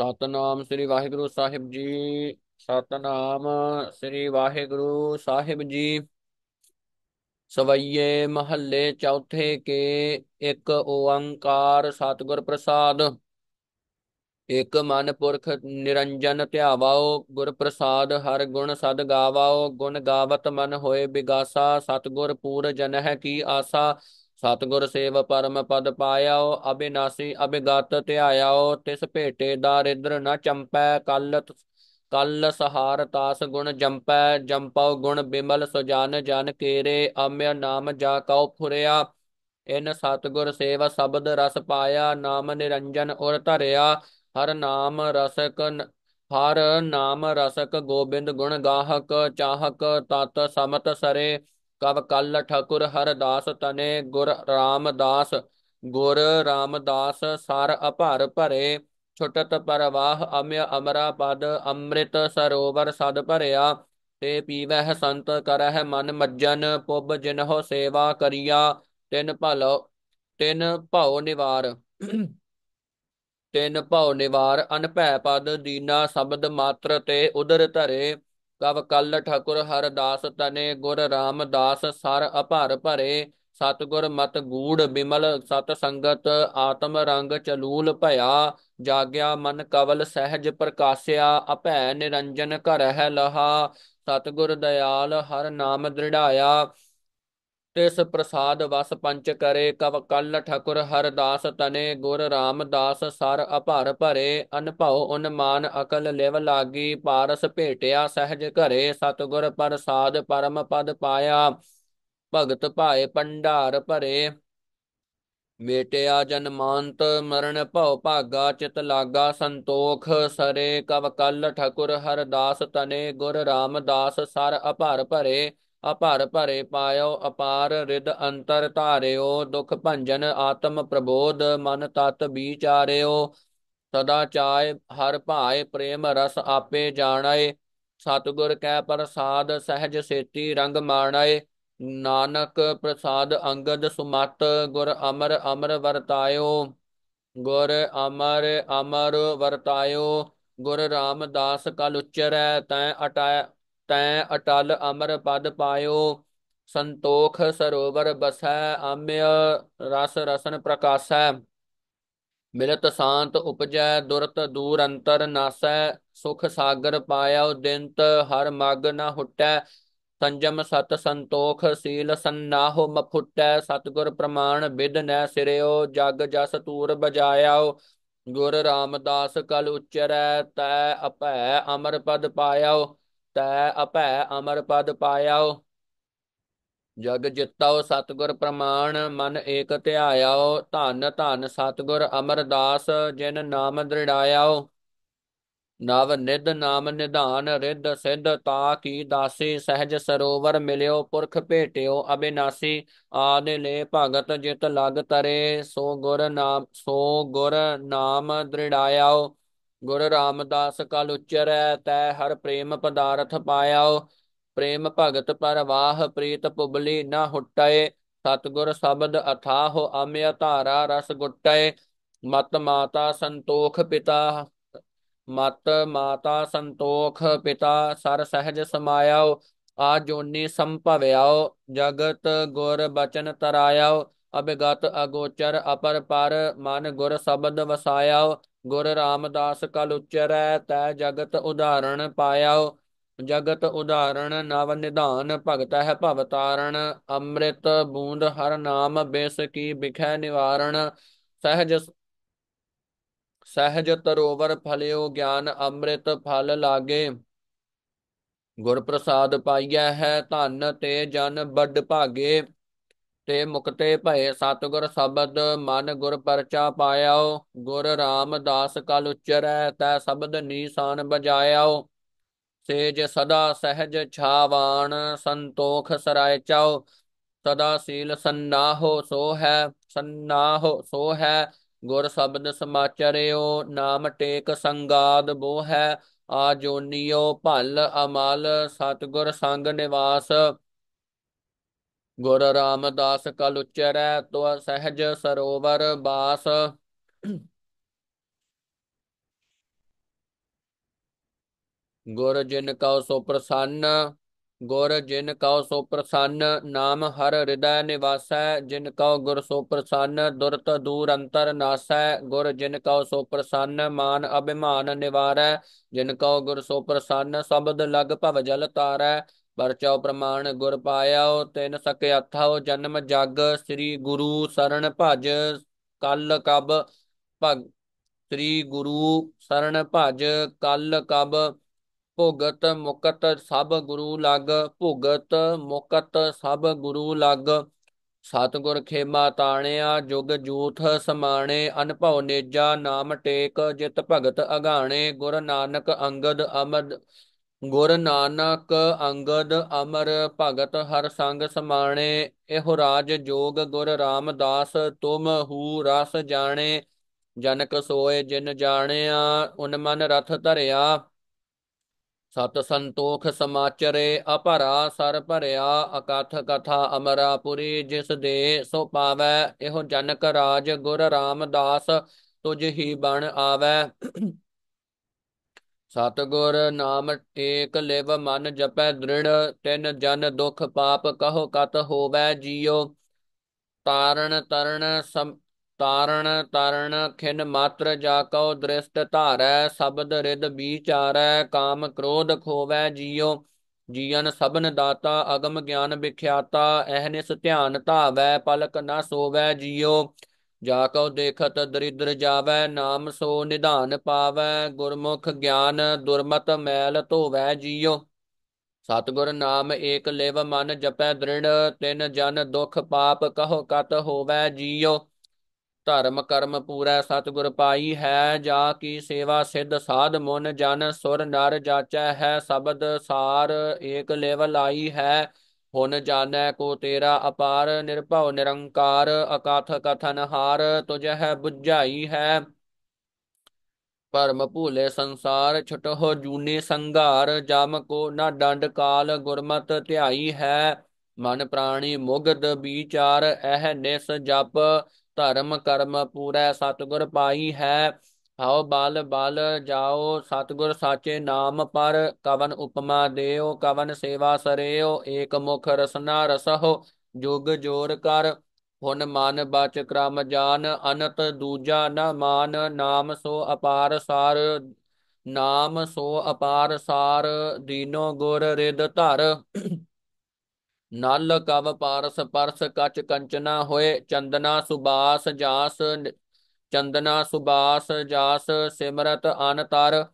ਸਤਨਾਮ ਸ੍ਰੀ ਵਾਹਿਗੁਰੂ ਸਾਹਿਬ ਜੀ। ਸਤਨਾਮ ਸ੍ਰੀ ਵਾਹਿਗੁਰੂ ਸਾਹਿਬ ਜੀ। ਸਵਈਏ ਮਹੱਲੇ ਚੌਥੇ ਕੇ, ਇੱਕ ਓੰਕਾਰ ਸਤਿਗੁਰ ਪ੍ਰਸਾਦ। ਇਕ ਮਨ ਪੁਰਖ ਨਿਰੰਜਨ ਧਿਆਵਾਓ, ਗੁਰ ਪ੍ਰਸਾਦ ਹਰ ਗੁਣ ਸਦ ਗਾਵਾਓ। ਗੁਣ ਗਾਵਤ ਮਨ ਹੋਏ ਬਿਗਾਸਾ, ਸਤਿਗੁਰ ਪੂਰ ਜਨ ਹੈ ਕੀ ਆਸਾ। ਸਤਿਗੁਰ ਸੇਵ ਪਰਮ ਪਦ ਪਾਇਆਓ, ਅਬਿਨਾਸੀ ਅਬਿਗਤ ਧਿਆਇਆਓ, ਤਿਸ ਭੇਟੇ ਦਾ ਰਿਦਰ ਨ ਚੰਪੈ, ਕਲ ਕਲ ਸਹਾਰ ਤਾਸ ਗੁਣ ਜੰਪੈ ਜੰਪਉ ਗੁਣ ਬਿਮਲ ਸੁਜਾਨ ਜਨ ਕੇਰੇ ਅਮਿ ਨਾਮ ਜਾ ਕਉ ਫੁਰਿਆ। ਇਨ ਸਤਿਗੁਰ ਸੇਵਾ ਸ਼ਬਦ ਰਸ ਪਾਇਆ, ਨਾਮ ਨਿਰੰਜਨ ਉਰ ਧਰਿਆ। ਹਰ ਨਾਮ ਰਸਕ ਹਰ ਨਾਮ ਰਸਕ ਗੋਬਿੰਦ ਗੁਣ ਗਾਹਕ, ਚਾਹਕ ਤਤ ਸਮਤ ਸਰੇ। ਕਬ ਕਲ ਠਕੁਰ ਹਰਦਾਸ ਤਨੇ, ਗੁਰ ਰਾਮਦਾਸ ਗੁਰ ਰਾਮਦਾਸ ਸਰ ਅਭਰ ਭਰੇ, ਛੁਟਤ ਪਰਵਾਹ ਅਮਿ ਅਮਰਾ ਪਦ, ਅੰਮ੍ਰਿਤ ਸਰੋਵਰ ਸਦ ਭਰਿਆ, ਤੇ ਪੀਵਹਿ ਸੰਤ ਕਰਹਿ ਮਨ ਮੱਜਨ, ਪੁੱਬ ਜਿਨਹੁ ਸੇਵਾ ਕਰੀਆ, ਤਿਨ ਭਲੋ, ਤਿਨ ਭਉ ਨਿਵਾਰ। ਤਿਨ ਭਉ ਨਿਵਾਰ ਅਨਭੈ ਪਦ ਦੀਨਾ ਸ਼ਬਦ ਮਾਤਰ ਤੇ ਉਦਰ ਧਰੇ ਕਵ ਕਲ ਠਕੁਰ ਹਰਦਾਸ ਤਨੇ, ਗੁਰ ਰਾਮਦਾਸ ਸਰ ਅਭਰ ਭਰੇ। ਸਤਗੁਰ ਮਤ ਗੂੜ ਬਿਮਲ ਸਤ ਸੰਗਤ, ਆਤਮ ਰੰਗ ਚਲੂਲ ਭਇਆ। ਜਾਗਿਆ ਮਨ ਕਵਲ ਸਹਿਜ ਪ੍ਰਕਾਸਿਆ, ਅਭੈ ਨਿਰੰਜਨ ਘਰ ਹੈ ਲਹਾ। ਸਤਗੁਰ ਦਇਆਲ ਹਰ ਨਾਮ ਦ੍ਰਿੜਾਇਆ। ਤਿਸ ਪ੍ਰਸਾਦ ਵਸ ਪੰਚ ਕਰੇ, ਕਵ ਕਲ ਠਕੁਰ ਹਰਦਾਸ ਤਨੇ, ਗੁਰ ਰਾਮਦਾਸ ਸਰ ਅਭਰ ਭਰੇ, ਅਨਭਉ ਉਨਮਾਨ ਅਕਲ ਲਿਵ ਲਾਗੀ, ਪਾਰਸ ਭੇਟਿਆ ਸਹਿਜ ਘਰੇ, ਸਤਗੁਰ ਪ੍ਰਸਾਦ ਪਰਮ ਪਦ ਪਾਇਆ, ਭਗਤ ਭਾਏ ਪੰਡਾਰ ਭਰੇ। ਮੇਟਿਆ ਜਨਮਾਂਤ, ਮਰਨ ਭਉ ਭਾਗਾ, ਚਿਤ ਲਾਗਾ ਸੰਤੋਖ ਸਰੇ, ਕਵ ਕਲ ਠਕੁਰ ਹਰਦਾਸ ਤਨੇ, ਗੁਰ ਰਾਮਦਾਸ ਸਰ ਅਭਰ ਭਰੇ ਅਭਰ ਭਰੇ ਪਾਇਓ ਅਪਾਰ ਰਿਦ ਅੰਤਰ ਧਾਰਿਓ, ਦੁਖ ਭੰਜਨ ਆਤਮ ਪ੍ਰਬੋਧ, ਮਨ ਤਤ ਵਿਚਾਰਿਓ। ਸਦਾ ਚਾਇ ਹਰ ਭਾਏ ਪ੍ਰੇਮ ਰਸ ਆਪੇ ਜਾਣਾਏ ਸਤਿਗੁਰ ਕੈ ਪ੍ਰਸਾਦ ਸਹਿਜ ਸੇਤੀ ਰੰਗ ਮਾਣਾਏ ਨਾਨਕ ਪ੍ਰਸਾਦ ਅੰਗਦ ਸੁਮਤ, ਗੁਰ ਅਮਰ ਅਮਰ ਵਰਤਾਇਓ। ਗੁਰ ਅਮਰ ਅਮਰ ਵਰਤਾਇਓ, ਗੁਰ ਰਾਮਦਾਸ ਕਲ ਉਚਰੈ, ਤੈ ਅਟੈ ਤੈ ਅਟਲ ਅਮਰ ਪਦ ਪਾਇਓ, ਸੰਤੋਖ ਸਰੋਵਰ ਬਸੈ, ਆਮਿਆ ਰਸ ਰਸਨ ਪ੍ਰਕਾਸੈ। ਮਿਲਤ ਸ਼ਾਂਤ ਉਪਜੈ, ਦੁਰਤ ਦੂਰ ਅੰਤਰ ਨਾਸੈ, ਸੁਖ ਸਾਗਰ ਪਾਇਓ ਦਿੰਤ ਹਰ ਮਗ ਨਾ ਹੁਟੈ। ਸੰਜਮ ਸਤ ਸੰਤੋਖ, ਸੀਲ ਸੰਨਾਹੋ ਮਫੁਟੈ। ਸਤਗੁਰ ਪ੍ਰਮਾਣ ਬਿਦ ਨੈ ਸਿਰਿਓ, ਜਗ ਜਸ ਤੂਰ ਬਜਾਇਓ ਗੁਰ ਰਾਮਦਾਸ ਕਲ ਉਚਰੈ, ਤੈ ਅਭੈ ਅਮਰ ਪਦ ਪਾਇਓ। ਤੈ ਅਭੈ ਅਮਰ ਪਦ ਪਾਇਓ ਜਗ ਜਿੱਤਉ ਸਤਗੁਰ ਪ੍ਰਮਾਣ, ਮਨ ਏਕ ਧਿਆਇਓ ਧੰਨ ਧੰਨ ਸਤਗੁਰ ਅਮਰਦਾਸ, ਜਿਨ ਨਾਮ ਦ੍ਰਿੜਾਇਓ ਨਵ ਨਿਧ ਨਾਮ ਨਿਧਾਨ, ਰਿੱਧ ਸਿੱਧ ਤਾ ਕੀ ਦਾਸੀ। ਸਹਿਜ ਸਰੋਵਰ ਮਿਲਿਓ, ਪੁਰਖ ਭੇਟਿਓ ਅਬਿਨਾਸੀ। ਆਦਿ ਲੈ ਭਗਤ ਜਿਤ ਲਗ ਤਰੇ, ਸੋ ਗੁਰ ਨਾਮ, ਸੋ ਗੁਰ ਨਾਮ ਦ੍ਰਿੜਾਇਓ ਗੁਰ ਰਾਮਦਾਸ ਕਲ ਉਚਰੈ, ਤੈ ਹਰ ਪ੍ਰੇਮ ਪਦਾਰਥ ਪਾਇਓ ਪ੍ਰੇਮ ਭਗਤ ਪਰਵਾਹ ਪ੍ਰੀਤ ਪੁਬਲੀ ਨਾ ਹੁਟੈ। ਸਤਗੁਰ ਸ਼ਬਦ ਅਥਾਹ ਅਮਿਯ ਧਾਰਾ ਰਸ ਗੁਟਏ ਮਤ ਮਾਤਾ ਸੰਤੋਖ ਪਿਤਾ, ਮਤ ਮਾਤਾ ਸੰਤੋਖ ਪਿਤਾ, ਸਰ ਸਹਿਜ ਸਮਾਇਓ ਆ ਜੋਨੀ ਸੰਭਵਿਆਓ ਜਗਤ ਗੁਰ ਬਚਨ ਤਰਾਇਓ ਅਬਿਗਤ ਅਗੋਚਰ ਅਪਰ ਪਰ ਮਨ ਗੁਰ ਸ਼ਬਦ ਵਸਾਇਆ ਗੁਰ ਰਾਮਦਾਸ ਕਲ ਉਚਰੈ, ਤੈ ਜਗਤ ਉਦਾਹਰਣ ਪਾਇਆ ਜਗਤ ਉਦਾਹਰਣ ਨਵ ਨਿਧਾਨ ਭਗਤ ਹੈ ਭਵ ਅੰਮ੍ਰਿਤ ਬੂੰਦ ਹਰ ਨਾਮ ਬਿਸ ਕੀ ਬਿਖੈ ਨਿਵਾਰਣ। ਸਹਿਜ ਸਹਿਜ ਤਰੋਵਰ ਫਲਿਓ ਗਿਆਨ ਅੰਮ੍ਰਿਤ ਫਲ ਲਾਗੇ। ਗੁਰ ਪ੍ਰਸਾਦ ਪਾਈਐ ਹੈ ਧਨ ਤੇ ਜਨ ਵੱਡ ਭਾਗੇ। ਤੇ ਮੁਕਤੇ ਭਏ ਸਤਗੁਰ ਸ਼ਬਦ, ਮਨ ਗੁਰ ਪਰਚਾ ਪਾਇਓ ਗੁਰ ਰਾਮਦਾਸ ਕਲ ਉਚਰੈ, ਤੈ ਸ਼ਬਦ ਨੀਸਾਨ ਬਜਾਇਓ ਸੇਜ ਸਦਾ ਸਹਿਜ ਛਾਵਾਨ, ਸੰਤੋਖ ਸਰਾਇ ਚਾਓ। ਸਦਾ ਸੀਲ ਸੰਨਾਹੋ ਸੋ ਹੈ ਸੰਨਾਹੋ ਸੋ ਹੈ ਗੁਰ ਸ਼ਬਦ ਸਮਾਚਰਿਓ, ਨਾਮ ਟੇਕ ਸੰਗਾਦ ਬੋ ਹੈ ਆਜੋਨੀਓ ਜੋਨੀਓ ਭਲ ਅਮਲ, ਸਤਗੁਰ ਸੰਗ ਨਿਵਾਸ। ਗੁਰ ਰਾਮਦਾਸ ਕਲ ਉਚਰੈ ਤੋ ਸਹਿਜ ਸਰੋਵਰ ਬਾਸ। ਗੁਰ ਜਿਨ ਕਉ ਸੋ ਪ੍ਰਸੰਨ, ਗੁਰ ਜਿਨ ਕਉ ਸੋ ਪ੍ਰਸੰਨ, ਨਾਮ ਹਰ ਹਿਰਦੈ ਨਿਵਾਸੈ, ਜਿਨ ਕਉ ਗੁਰ ਸੋ ਪ੍ਰਸੰਨ, ਦੁਰਤ ਦੂਰ ਅੰਤਰ ਨਾਸੈ। ਗੁਰ ਜਿਨ ਕਉ ਸੋ ਪ੍ਰਸੰਨ, ਮਾਨ ਅਭਿਮਾਨ ਨਿਵਾਰੈ, ਜਿਨ ਕਉ ਗੁਰ ਸੋ ਪ੍ਰਸੰਨ, ਸ਼ਬਦ ਲਗ ਭਵ ਜਲ ਤਾਰੈ। ਪਰਚਉ ਪ੍ਰਮਾਣ ਗੁਰ ਪਾਇਓ ਤਿਨ ਸਕੇ ਅਥਾਉ ਜਨਮ ਜਗ, ਸ੍ਰੀ ਗੁਰੂ ਸਰਣ ਭਜ, ਕਲ ਕਬ ਭਗ, ਸ੍ਰੀ ਗੁਰੂ ਸਰਣ ਭਜ, ਕਲ ਕਬ ਭੁਗਤ ਮੁਕਤ ਸਭ ਗੁਰੂ ਲਗ, ਭੁਗਤ ਮੁਕਤ ਸਭ ਗੁਰੂ ਲਗ। ਸਤਿਗੁਰ ਖੇਮਾ ਤਾਣਿਆ, ਜੁਗ ਜੂਥ ਸਮਾਣੇ, ਅਨਭਉ ਨੇਜਾ ਨਾਮ ਟੇਕ, ਜਿਤ ਭਗਤ ਅਗਾਣੇ, ਗੁਰ ਨਾਨਕ ਅੰਗਦ ਅਮਦ ਗੁਰ ਨਾਨਕ ਅੰਗਦ ਅਮਰ ਭਗਤ ਹਰ ਸੰਗ ਸਮਾਣੇ, ਇਹੋ ਰਾਜ ਜੋਗ ਗੁਰ ਰਾਮਦਾਸ, ਤੁਮ ਹੂ ਰਸ ਜਾਣੇ, ਜਨਕ ਸੋਏ ਜਿਨ ਜਾਣਿਆ, ਉਨ ਮਨ ਰਥ ਧਰਿਆ। ਸਤ ਸੰਤੋਖ ਸਮਾਚਰੇ ਅਪਰਾ ਸਰ ਭਰਿਆ, ਅਕਥ ਕਥਾ ਅਮਰਾਪੁਰੀ ਜਿਸ ਦੇ ਸੋ ਪਾਵੈ, ਇਹੋ ਜਨਕ ਰਾਜ ਗੁਰ ਰਾਮਦਾਸ, ਤੁਝ ਹੀ ਬਣ ਆਵੈ। ਸਤਗੁਰ ਨਾਮ ਏਕ ਲਿਵ ਮਨ ਜਪੈ ਦ੍ਰਿੜ, ਤਿਨ ਜਨ ਦੁਖ ਪਾਪ ਕਹੋ ਕਤ ਹੋਵੈ ਜੀਉ। ਤਾਰਨ ਤਰਣ ਸਮ ਤਰਣ ਖਿਨ ਮਾਤਰ ਜਾ ਕਉ ਦ੍ਰਿਸ਼ਟ ਧਾਰੈ, ਸ਼ਬਦ ਰਿਦ ਵਿਚਾਰੈ, ਕਾਮ ਕ੍ਰੋਧ ਖੋਵੈ ਜੀਉ। ਜੀਵਨ ਸਭਨ ਦਾਤਾ, ਅਗਮ ਗਿਆਨ ਵਿਖਿਆਤਾ ਐਹਨਿਸ ਧਿਆਨ ਧਾਵੈ, ਪਲਕ ਨ ਸੋਵੈ ਜੀਉ। ਜਾ ਕਉ ਦੇਖਤ ਦਰਿਦਰ ਜਾਵੈ, ਨਾਮ ਸੋ ਨਿਧਾਨ ਪਾਵੈ, ਗੁਰਮੁਖ ਗਿਆਨ ਦੁਰਮਤ ਮੈਲ ਧੋਵੈ ਜੀਉ। ਸਤਗੁਰ ਨਾਮ ਏਕ ਲਿਵ ਮਨ ਜਪੈ ਦ੍ਰਿੜ, ਤਿਨ ਜਨ ਦੁਖ ਪਾਪ ਕਹੋ ਕਤ ਹੋਵੈ ਜੀਉ। ਧਰਮ ਕਰਮ ਪੂਰੈ ਸਤਗੁਰ ਪਾਈ ਹੈ, ਜਾ ਕੀ ਸੇਵਾ ਸਿੱਧ ਸਾਧ ਮਨ ਜਨ ਸੁਰ ਨਰ ਜਾਚੈ ਹੈ, ਸ਼ਬਦ ਸਾਰ ਏਕ ਲਿਵ ਲਾਈ ਹੈ। ਹੁਣ ਜਾਣੈ ਕੋ ਤੇਰਾ ਅਪਾਰ ਨਿਰਭਉ ਨਿਰੰਕਾਰ, ਅਕਾਥ ਕਥਨ ਹਾਰ ਤੁਝਹਿ ਬੁਝਾਈ ਹੈ। ਪਰਮ ਭੂਲੇ ਸੰਸਾਰ ਛਟਹੁ ਜੂਨੀ ਸੰਘਾਰ, ਜਮ ਕੋ ਨਾ ਡੰਡ ਕਾਲ, ਗੁਰਮਤ ਧਿਆਈ ਹੈ। ਮਨ ਪ੍ਰਾਣੀ ਮੁਗਧ ਵਿਚਾਰ ਇਹ ਨਿਸ ਜਪ, ਧਰਮ ਕਰਮ ਪੂਰੈ ਸਤਗੁਰ ਪਾਈ ਹੈ। ਹਉ ਬਲ ਬਲ ਜਾਓ, ਸਤਗੁਰ ਸਾਚੇ ਨਾਮ ਪਰ, ਕਵਨ ਉਪਮਾ ਦੇਓ, ਕਵਨ ਸੇਵਾ ਸਰਿਓ, ਏਕ ਮੁਖ ਰਸਨਾ ਰਸਹੁ, ਜੁਗ ਜੋਰ ਕਰ, ਹੁਨ ਮਨ ਬਚ ਕ੍ਰਮ ਜਾਨ, ਅਨਤ ਦੂਜਾ ਨ ਮਾਨ, ਨਾਮ ਸੋ ਅਪਾਰ ਸਾਰ, ਨਾਮ ਸੋ ਅਪਾਰ ਸਾਰ, ਦੀਨੋ ਗੁਰ ਰਿਦ ਧਰ। ਨਲ ਕਵ ਪਾਰਸ ਪਰਸ, ਕਚ ਕੰਚਨਾ ਹੋਏ, ਚੰਦਨਾ ਸੁਬਾਸ ਜਾਸ ਚੰਦਨਾ ਸੁਬਾਸ ਜਾਸ ਸਿਮਰਤ ਅਨਤਰ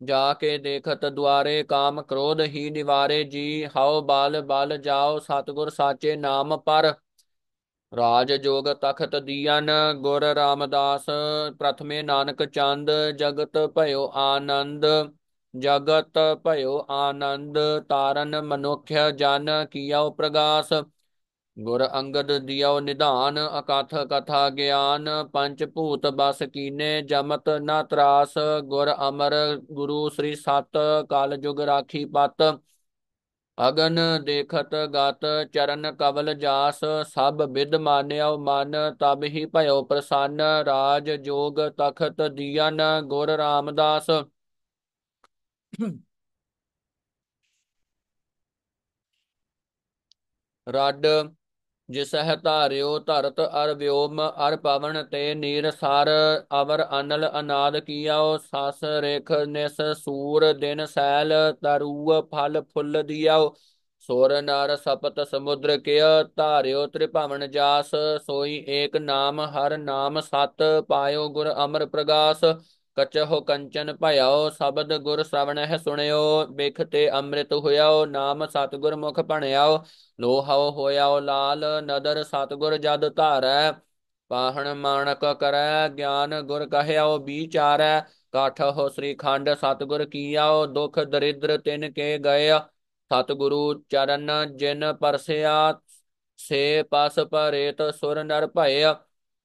ਜਾ ਕੇ ਦੇਖਤ ਦੁਆਰੇ ਕਾਮ ਕ੍ਰੋਧ ਹੀ ਨਿਵਾਰੇ ਜੀ, ਹਉ ਬਲ ਬਲ ਜਾਓ ਸਤਗੁਰ ਸਾਚੇ ਨਾਮ ਪਰ। ਰਾਜ ਜੋਗ ਤਖਤ ਦੀਨ ਗੁਰ ਰਾਮਦਾਸ, ਪ੍ਰਥਮੇ ਨਾਨਕ ਚੰਦ, ਜਗਤ ਭਇਓ ਆਨੰਦ, ਜਗਤ ਭਇਓ ਆਨੰਦ, ਤਾਰਨ ਮਨੁੱਖ ਜਨ ਕੀਓ ਪ੍ਰਗਾਸ। ਗੁਰ ਅੰਗਦ ਦਿਓ ਨਿਧਾਨ, ਅਕਥ ਕਥਾ ਗਿਆਨ, ਪੰਚ ਭੂਤ ਬਸ ਕੀਨੇ, ਜਮਤ ਨਾ ਤਰਾਸ, ਗੁਰ ਅਮਰ ਗੁਰੂ ਸ੍ਰੀ ਸਤ, ਕਾਲ ਜੁਗ ਰਾਖੀ ਪਤ। ਅਗਨ ਦੇਖਤ ਗਤ, ਚਰਨ ਕਵਲ ਜਾਸ, ਸਭ ਵਿਦ ਮਾਨਿਓ ਮਨ, ਤਬ ਹੀ ਭਇਓ ਪ੍ਰਸੰਨ, ਰਾਜ ਜੋਗ ਤਖਤ ਦੀਨ ਗੁਰ ਰਾਮਦਾਸ। ਰੱਡ ਜਿਸਹਿ ਧਾਰਿਓ ਧਰਤ ਅਰ ਵਿਓਮ ਅਰ ਪਵਨ ਤੇ ਨੀਰ ਸਾਰ, ਅਵਰ ਅਨਲ ਅਨਾਦ ਕੀਓ ਸਸ ਰੇਖ ਨਿਸ ਸੂਰ, ਦਿਨ ਸੈਲ ਤਰੂਅ ਫਲ ਫੁੱਲ ਦਿਓ ਸੋਰ ਨਰ ਸਪਤ ਸਮੁੰਦਰ ਕਿਆ, ਧਾਰਿਓ ਤ੍ਰਿਭਵਨ ਜਾਸ, ਸੋਈ ਏਕ ਨਾਮ, ਹਰ ਨਾਮ ਸਤ, ਪਾਇਓ ਗੁਰ ਅਮਰ ਪ੍ਰਗਾਸ। ਕਚਹੁ ਕੰਚਨ ਭਇਓ ਸ਼ਬਦ ਗੁਰ ਸ਼ਰਵਣਹਿ ਸੁਣਿਓ, ਬਿਖ ਤੇ ਅੰਮ੍ਰਿਤ ਹੋਇਓ ਨਾਮ ਸਤਗੁਰ ਮੁਖ ਭਣਿਓ ਲੋਹਉ ਹੋਇਓ ਲਾਲ, ਨਦਰ ਸਤਗੁਰ ਜਦ ਧਾਰੈ, ਪਾਹਣ ਮਾਣਕ ਕਰੈ, ਗਿਆਨ ਗੁਰ ਕਹਿਓ ਵਿਚਾਰੈ, ਕਾਠਹੁ ਸ੍ਰੀ ਖੰਡ ਸਤਗੁਰ ਕੀਆਓ ਦੁਖ ਦਰਿਦ੍ਰ ਤਿਨ ਕੇ ਗਏ, ਸਤਗੁਰੂ ਚਰਨ ਜਿਨ ਪਰਸਿਆ, ਸੇ ਪਸ ਪਰੇਤ ਸੁਰ ਨਰ ਭਏ।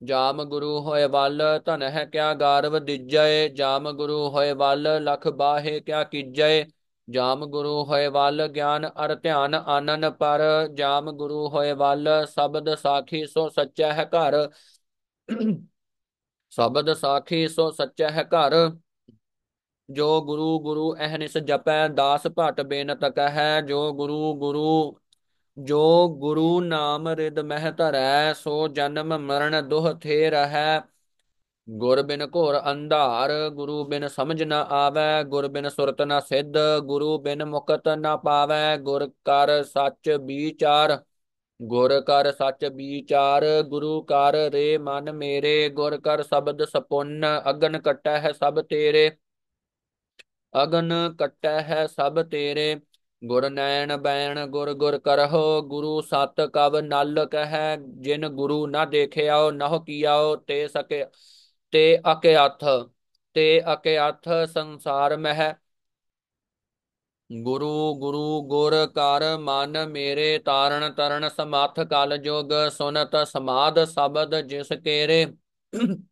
ਜਾਮ ਗੁਰੂ ਹੋਏ ਵੱਲ ਧਨ ਹੈ ਕਿਆ ਗਾਰਵ ਦਿਜੈ, ਜਾਮ ਗੁਰੂ ਹੋਏ ਵੱਲ ਲਖ ਬਾਹੇ ਕਿਆ ਕੀਜੈ। ਜਾਮ ਗੁਰੂ ਹੋਏ ਵੱਲ ਗਿਆਨ ਅਰ ਧਿਆਨ ਆਨਨ ਪਰ, ਜਾਮ ਗੁਰੂ ਹੋਏ ਵੱਲ ਸ਼ਬਦ ਸਾਖੀ ਸੋ ਸੱਚਾ ਹੈ ਘਰ। ਸ਼ਬਦ ਸਾਖੀ ਸੋ ਸੱਚਾ ਹੈ ਘਰ। ਜੋ ਗੁਰੂ ਗੁਰੂ ਅਹਨਿਸ ਜਪੈ, ਦਾਸ ਭਟ ਬੇਨਤ ਕਹੈ, ਜੋ ਗੁਰੂ ਗੁਰੂ ਜੋ ਗੁਰੂ ਨਾਮ ਰਿਦ ਮਹਿ ਧਰੈ, ਸੋ ਜਨਮ ਮਰਨ ਦੁਹ ਥੇ ਰਹੈ। ਗੁਰ ਬਿਨ ਘੋਰ ਅੰਧਾਰ, ਗੁਰੂ ਬਿਨ ਸਮਝ ਨ ਆਵੈ। ਗੁਰ ਬਿਨ ਸੁਰਤ ਨ ਸਿੱਧ, ਗੁਰੂ ਬਿਨ ਮੁਕਤ ਨ ਪਾਵੈ। ਗੁਰ ਕਰ ਸੱਚ ਵਿਚਾਰ ਗੁਰ ਕਰ ਸੱਚ ਵਿਚਾਰ ਗੁਰੂ ਕਰ ਰੇ ਮਨ ਮੇਰੇ। ਗੁਰ ਕਰ ਸ਼ਬਦ ਸਪੁੰਨ, ਅਗਨ ਕਟੈ ਹੈ ਸਭ ਤੇਰੇ। ਅਗਨ ਕਟੈ ਹੈ ਸਭ ਤੇਰੇ। ਗੁਰ ਨੈਣ ਬੈਣ ਗੁਰ ਗੁਰ ਕਰਹੁ, ਗੁਰੂ ਸਤ ਕਵ ਨਲ ਕਹੈ, ਜਿਨ ਗੁਰੂ ਨਾ ਦੇਖਿਆਓ ਨਹੁ ਕੀਆਓ ਤੇ ਸਕੇ, ਤੇ ਅਕਿਆਥ ਤੇ ਅਕਿਆਥ ਸੰਸਾਰ ਮਹਿ। ਗੁਰੂ ਗੁਰੂ ਗੁਰ ਕਰ ਮਨ ਮੇਰੇ ਤਾਰਨ ਤਰਨ ਸਮੱਥ ਕਲ ਜੋਗ, ਸੁਨਤ ਸਮਾਦ ਸ਼ਬਦ ਜਿਸ ਕੇਰੇ।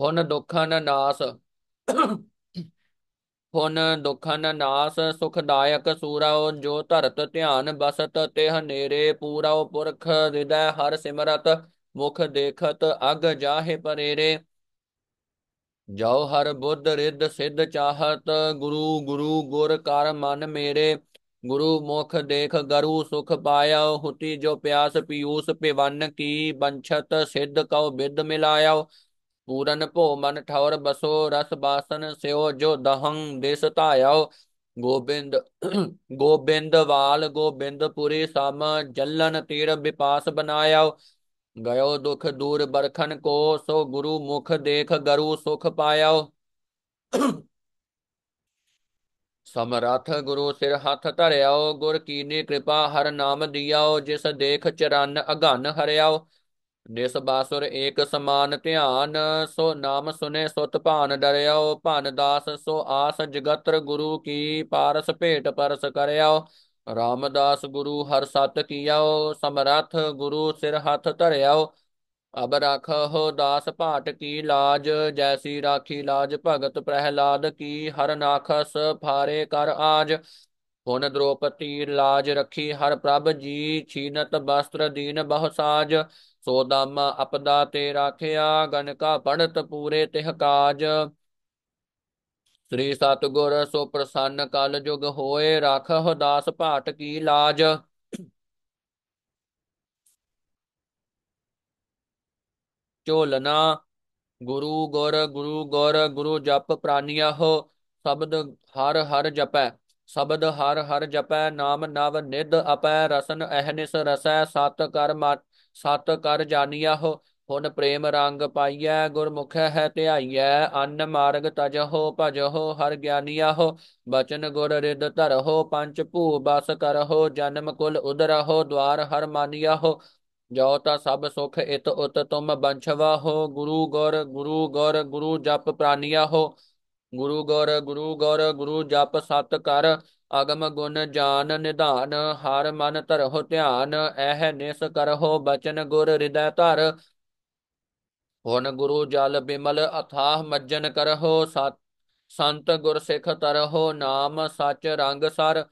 ਹੁਣ ਦੁਖਨ ਨਾਸ। ਹੁਣ ਦੁਖਨ ਨਾਸ ਸੁਖਦਾਇਕ ਸੂਰਉ, ਜੋ ਧਰਤ ਧਿਆਨ ਬਸਤ, ਤੇ ਹਨੇਰੇ ਪੂਰਉ ਪੁਰਖ ਹਿਰਦੈ ਹਰ ਸਿਮਰਤ, ਮੁਖ ਦੇਖਤ ਅਗ ਜਾਹੇ ਪਰੇਰੇ। ਜੋ ਹਰ ਬੁੱਧ ਰਿੱਧ ਸਿੱਧ ਚਾਹਤ, ਗੁਰੂ ਗੁਰੂ ਗੁਰ ਕਰ ਮਨ ਮੇਰੇ। ਗੁਰੂ ਮੁਖ ਦੇਖ ਗਰੂ ਸੁਖ ਪਾਇਓ, ਹੁਤੀ ਜੋ ਪਿਆਸ ਪੀਊਸ ਪਿਵਨ ਕੀ ਬੰਛਤ ਸਿੱਧ ਕਉ ਬਿਦ ਮਿਲਾਇਆ ਪੂਰਨ ਭੋ ਮਨ ਠੌਰ ਬਸੋ ਰਸ ਬਾਸਨ ਸਿਓ ਜੋ ਦਹੰ ਦਿਸ ਧਾਇਓ ਗੋਬਿੰਦ ਗੋਬਿੰਦਵਾਲ ਗੋਬਿੰਦਪੁਰੀ ਸਮ ਜਲਨ ਤੀਰ ਵਿਪਾਸ ਬਨਾਇਓ ਗਇਓ ਦੁਖ ਦੂਰ ਬਰਖਨ ਕੋ ਸੋ ਗੁਰੂ ਮੁਖ ਦੇਖ ਗਰੂ ਸੁਖ ਪਾਇਓ ਸਮਰਥ ਗੁਰੂ ਸਿਰ ਹੱਥ ਧਰਿਆਓ ਗੁਰ ਕੀਨੀ ਕਿਰਪਾ ਹਰ ਨਾਮ ਦਿਆਓ ਜਿਸ ਦੇਖ ਚਰਨ ਅਗਨ ਹਰਿਆਓ ਨਿਸ ਬਾਸੁਰ ਏਕ ਸਮਾਨ ਧਿਆਨ, ਸੋ ਨਾਮ ਸੁਨੇ ਸੁਤ ਭਾਨ ਡਰਿਆਓ, ਭਨ ਦਾਸ ਸੋ ਆਸ ਜਗਤਰ ਗੁਰੂ ਕੀ ਪਾਰਸ ਭੇਟ ਪਰਸ ਕਰਿਆਓ। ਰਾਮਦਾਸ ਗੁਰੂ ਹਰ ਸਤ ਕੀਆਓ, ਸਮਰਥ ਗੁਰੂ ਸਿਰ ਹੱਥ ਧਰਿਆਓ। ਅਬ ਰਾਖਹੁ ਦਾਸ ਭਾਟ ਕੀ ਲਾਜ, ਜੈਸੀ ਰਾਖੀ ਲਾਜ ਭਗਤ ਪ੍ਰਹਿਲਾਦ ਕੀ, ਹਰ ਨਾਖਸ ਫਾਰੇ ਕਰ ਆਜ। ਹੁਣ ਦ੍ਰੋਪਤੀ ਲਾਜ ਰਖੀ ਹਰ ਪ੍ਰਭ ਜੀ, ਛੀਨਤ ਬਸਤਰ ਦੀਨ ਬਹੁ ਸਾਜ। ਸੋ ਦਾਮਾ ਅਪਦਾ ਤੇ ਰਾਖਿਆ, ਗਨ ਕਾ ਪੜਤ ਪੂਰੇ ਤਿਹ ਕਾਜ। ਸ੍ਰੀ ਸਤਗੁਰ ਸੋ ਪ੍ਰਸੰਨ ਕਲ ਜੁਗ ਹੋਏ, ਰਾਖਹੁ ਦਾਸ ਭਾਟ ਕੀ ਲਾਜ। ਝੋਲਨਾ, ਗੁਰੂ ਗੁਰ ਗੁਰੂ ਗੁਰ, ਗੁਰੂ ਜਪ ਪ੍ਰਾਨੀਆ ਹੋ ਸ਼ਬਦ ਹਰ ਹਰ ਜਪੈ। ਸ਼ਬਦ ਹਰ ਹਰ ਜਪੈ, ਨਾਮ ਨਵ ਨਿਦ ਅਪੈ, ਰਸਨ ਅਹਨਿਸ ਰਸੈ, ਸਤ ਕਰ ਸਤ ਕਰ ਜਾਨੀਆ ਹੁਣ ਪ੍ਰੇਮ ਰੰਗ ਪਾਈਐ, ਗੁਰਮੁਖ ਹੈ ਧਿਆਈਐ, ਅੰਨ ਮਾਰਗ ਤਜਹੁ ਭਜਹੁ, ਹਰ ਗਿਆਨੀਆ ਹੋ ਬਚਨ ਗੁਰ ਰਿਦ ਧਰਹੁ ਪੰਚ ਭੂ ਬਸ ਕਰਹੁ, ਜਨਮ ਕੁਲ ਉਦਰਹੁ ਦਵਾਰ ਹਰ ਮਾਨੀਆ ਹੋ ਜੋ ਤਾ ਸਭ ਸੁਖ ਇਤ ਉਤ ਤੁਮ ਬੰਛਵਾ ਹੋ ਗੁਰੂ ਗੁਰ ਗੁਰੂ ਗੁਰ, ਗੁਰੂ ਜਪ ਪ੍ਰਾਨੀਆ ਹੋ ਗੁਰੂ ਗੁਰ ਗੁਰੂ ਗੁਰ, ਗੁਰੂ ਜਪ ਸਤ ਕਰ, ਅਗਮ ਗੁਣ ਜਾਨ ਨਿਧਾਨ, ਹਰ ਮਨ ਧਰਹੁ ਧਿਆਨ, ਐਹ ਨਿਸ ਕਰਹੁ ਬਚਨ ਗੁਰ ਹਿਰਦੈ ਧਰ। ਹੁਣ ਗੁਰੂ ਜਲ ਬਿਮਲ ਅਥਾਹ ਮੱਜਨ ਕਰਹੁ, ਸਤ, ਸੰਤ ਗੁਰ ਸਿਖ ਤਰਹੁ, ਨਾਮ ਸਚ ਰੰਗ ਸਰ।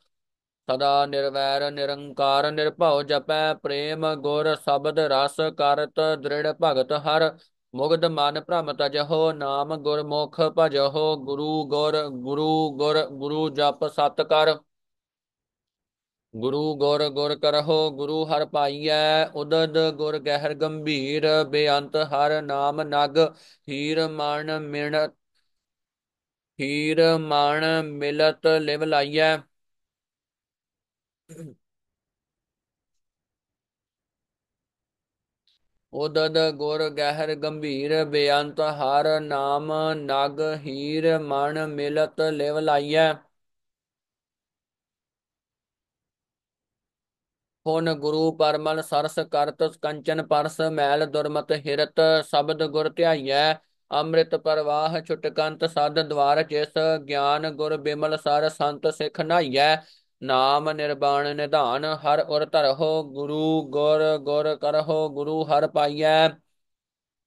ਸਦਾ ਨਿਰਵੈਰ, ਨਿਰੰਕਾਰ, ਨਿਰਭਉ ਜਪੈ, ਪ੍ਰੇਮ ਗੁਰ ਸ਼ਬਦ ਰਸ ਕਰਤ ਦ੍ਰਿੜ ਭਗਤ ਹਰ। ਮੁਗਧ ਮਨ ਭ੍ਰਮ ਤਜਹੁ ਨਾਮ ਗੁਰਮੁਖ ਭਜਹੁ, ਗੁਰੂ ਗੁਰ ਗੁਰੂ ਗੁਰ, ਗੁਰੂ ਜਪ ਸਤ ਕਰ। ਗੁਰੂ ਗੁਰ ਗੁਰ ਕਰਹੋ, ਗੁਰੂ ਹਰ ਪਾਈਐ, ਉਦਦ ਗੁਰ ਗਹਿਰ ਗੰਭੀਰ, ਬੇਅੰਤ ਹਰ ਨਾਮ ਨਗ, ਹੀਰ ਮਨ ਮਿਣ, ਹੀਰ ਮਨ ਮਿਲਤ ਲਿਵ ਲਾਈਐ। ਉਦਦ ਗੁਰ ਗਹਿਰ ਗੰਭੀਰ ਬੇਅੰਤ ਹਰ ਨਾਮ ਨਗ ਹੀਰ ਮਨ ਮਿਲਤ ਲਿਵ ਲਾਈਐ। ਹੁਣ ਗੁਰੂ ਪਰਮਲ ਸਰਸ ਕਰਤ ਕੰਚਨ ਪਰਸ ਮੈਲ ਦੁਰਮਤ ਹਿਰਤ ਸ਼ਬਦ ਗੁਰ ਧਿਆਈਐ। ਅੰਮ੍ਰਿਤ ਪ੍ਰਵਾਹ ਛੁਟਕੰਤ ਸਦ ਦਵਾਰ ਜਿਸ ਗਿਆਨ ਗੁਰ ਬਿਮਲ ਸਰ ਸੰਤ ਸਿਖ ਨਾਈਐ। ਨਾਮ ਨਿਰਬਾਣ ਨਿਧਾਨ, ਹਰ ਉਰ ਧਰਹੁ, ਗੁਰੂ ਗੁਰ ਗੁਰ ਕਰਹੁ, ਗੁਰੂ ਹਰ ਪਾਈਐ।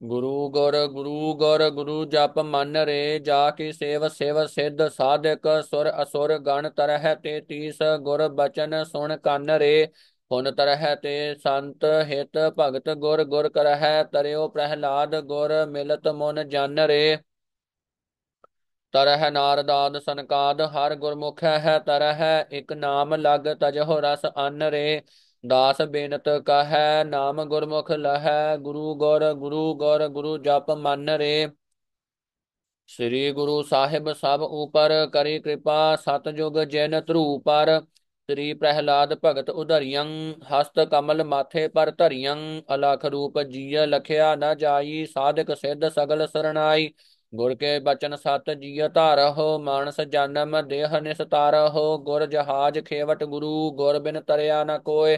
ਗੁਰੂ ਗੁਰ ਗੁਰੂ ਗੁਰ, ਗੁਰੂ ਜਪ ਮਨ ਰੇ, ਜਾ ਕੀ ਸੇਵ, ਸਿਵ ਸਿੱਧ, ਸਾਧਕ, ਸੁਰ ਅਸੁਰ, ਗਣ ਤਰਹਿ ਤੇ ਤੀਸ, ਗੁਰ ਬਚਨ ਸੁਣ ਕੰਨ ਰੇ। ਹੁਨ ਤਰਹਿ ਤੇ ਸੰਤ ਹਿਤ ਭਗਤ ਗੁਰ ਗੁਰ ਕਰਹਿ, ਤਰਿਓ ਪ੍ਰਹਿਲਾਦ ਗੁਰ ਮਿਲਤ ਮਨ ਜਨ ਰੇ। ਤਰਹ ਨਾਰਦਾਦ ਸੰਕਾਦ, ਹਰ ਗੁਰਮੁਖ ਹੈ ਤਰਹ, ਇਕ ਨਾਮ ਲਗ ਤਜਹੁ ਰਸ ਅਨ ਰੇ। ਦਾਸ ਬੇਨਤ ਕਹੈ, ਨਾਮ ਗੁਰਮੁਖ ਲਹੈ, ਗੁਰੂ ਗੁਰ ਗੁਰੂ ਗੁਰ, ਗੁਰੂ ਜਪ ਮਨ ਰੇ। ਸ੍ਰੀ ਗੁਰੂ ਸਾਹਿਬ ਸਭ ਉਪਰ ਕਰੀ ਕਿਰਪਾ, ਸਤਜੁਗ ਜੈਨ ਧਰੂ ਪਰ। ਸ੍ਰੀ ਪ੍ਰਹਿਲਾਦ ਭਗਤ ਉਧਰਿਯੰ ਹਸਤ ਕਮਲ ਮਾਥੇ ਪਰ ਧਰਿਯੰ ਅਲਖ ਰੂਪ ਜੀਅ ਲਖਿਆ ਨ ਜਾਈ, ਸਾਧਕ ਸਿੱਧ ਸਗਲ ਸਰਣਾਈ। ਗੁਰ ਕੇ ਬਚਨ ਸਤ ਜੀਅ ਧਾਰਹੁ, ਮਾਨਸ ਜਨਮ ਦੇਹ ਨਿਸਤਾਰਹੁ ਗੁਰ ਜਹਾਜ ਖੇਵਟ ਗੁਰੂ, ਗੁਰ ਬਿਨ ਤਰਿਆ ਨ ਕੋਏ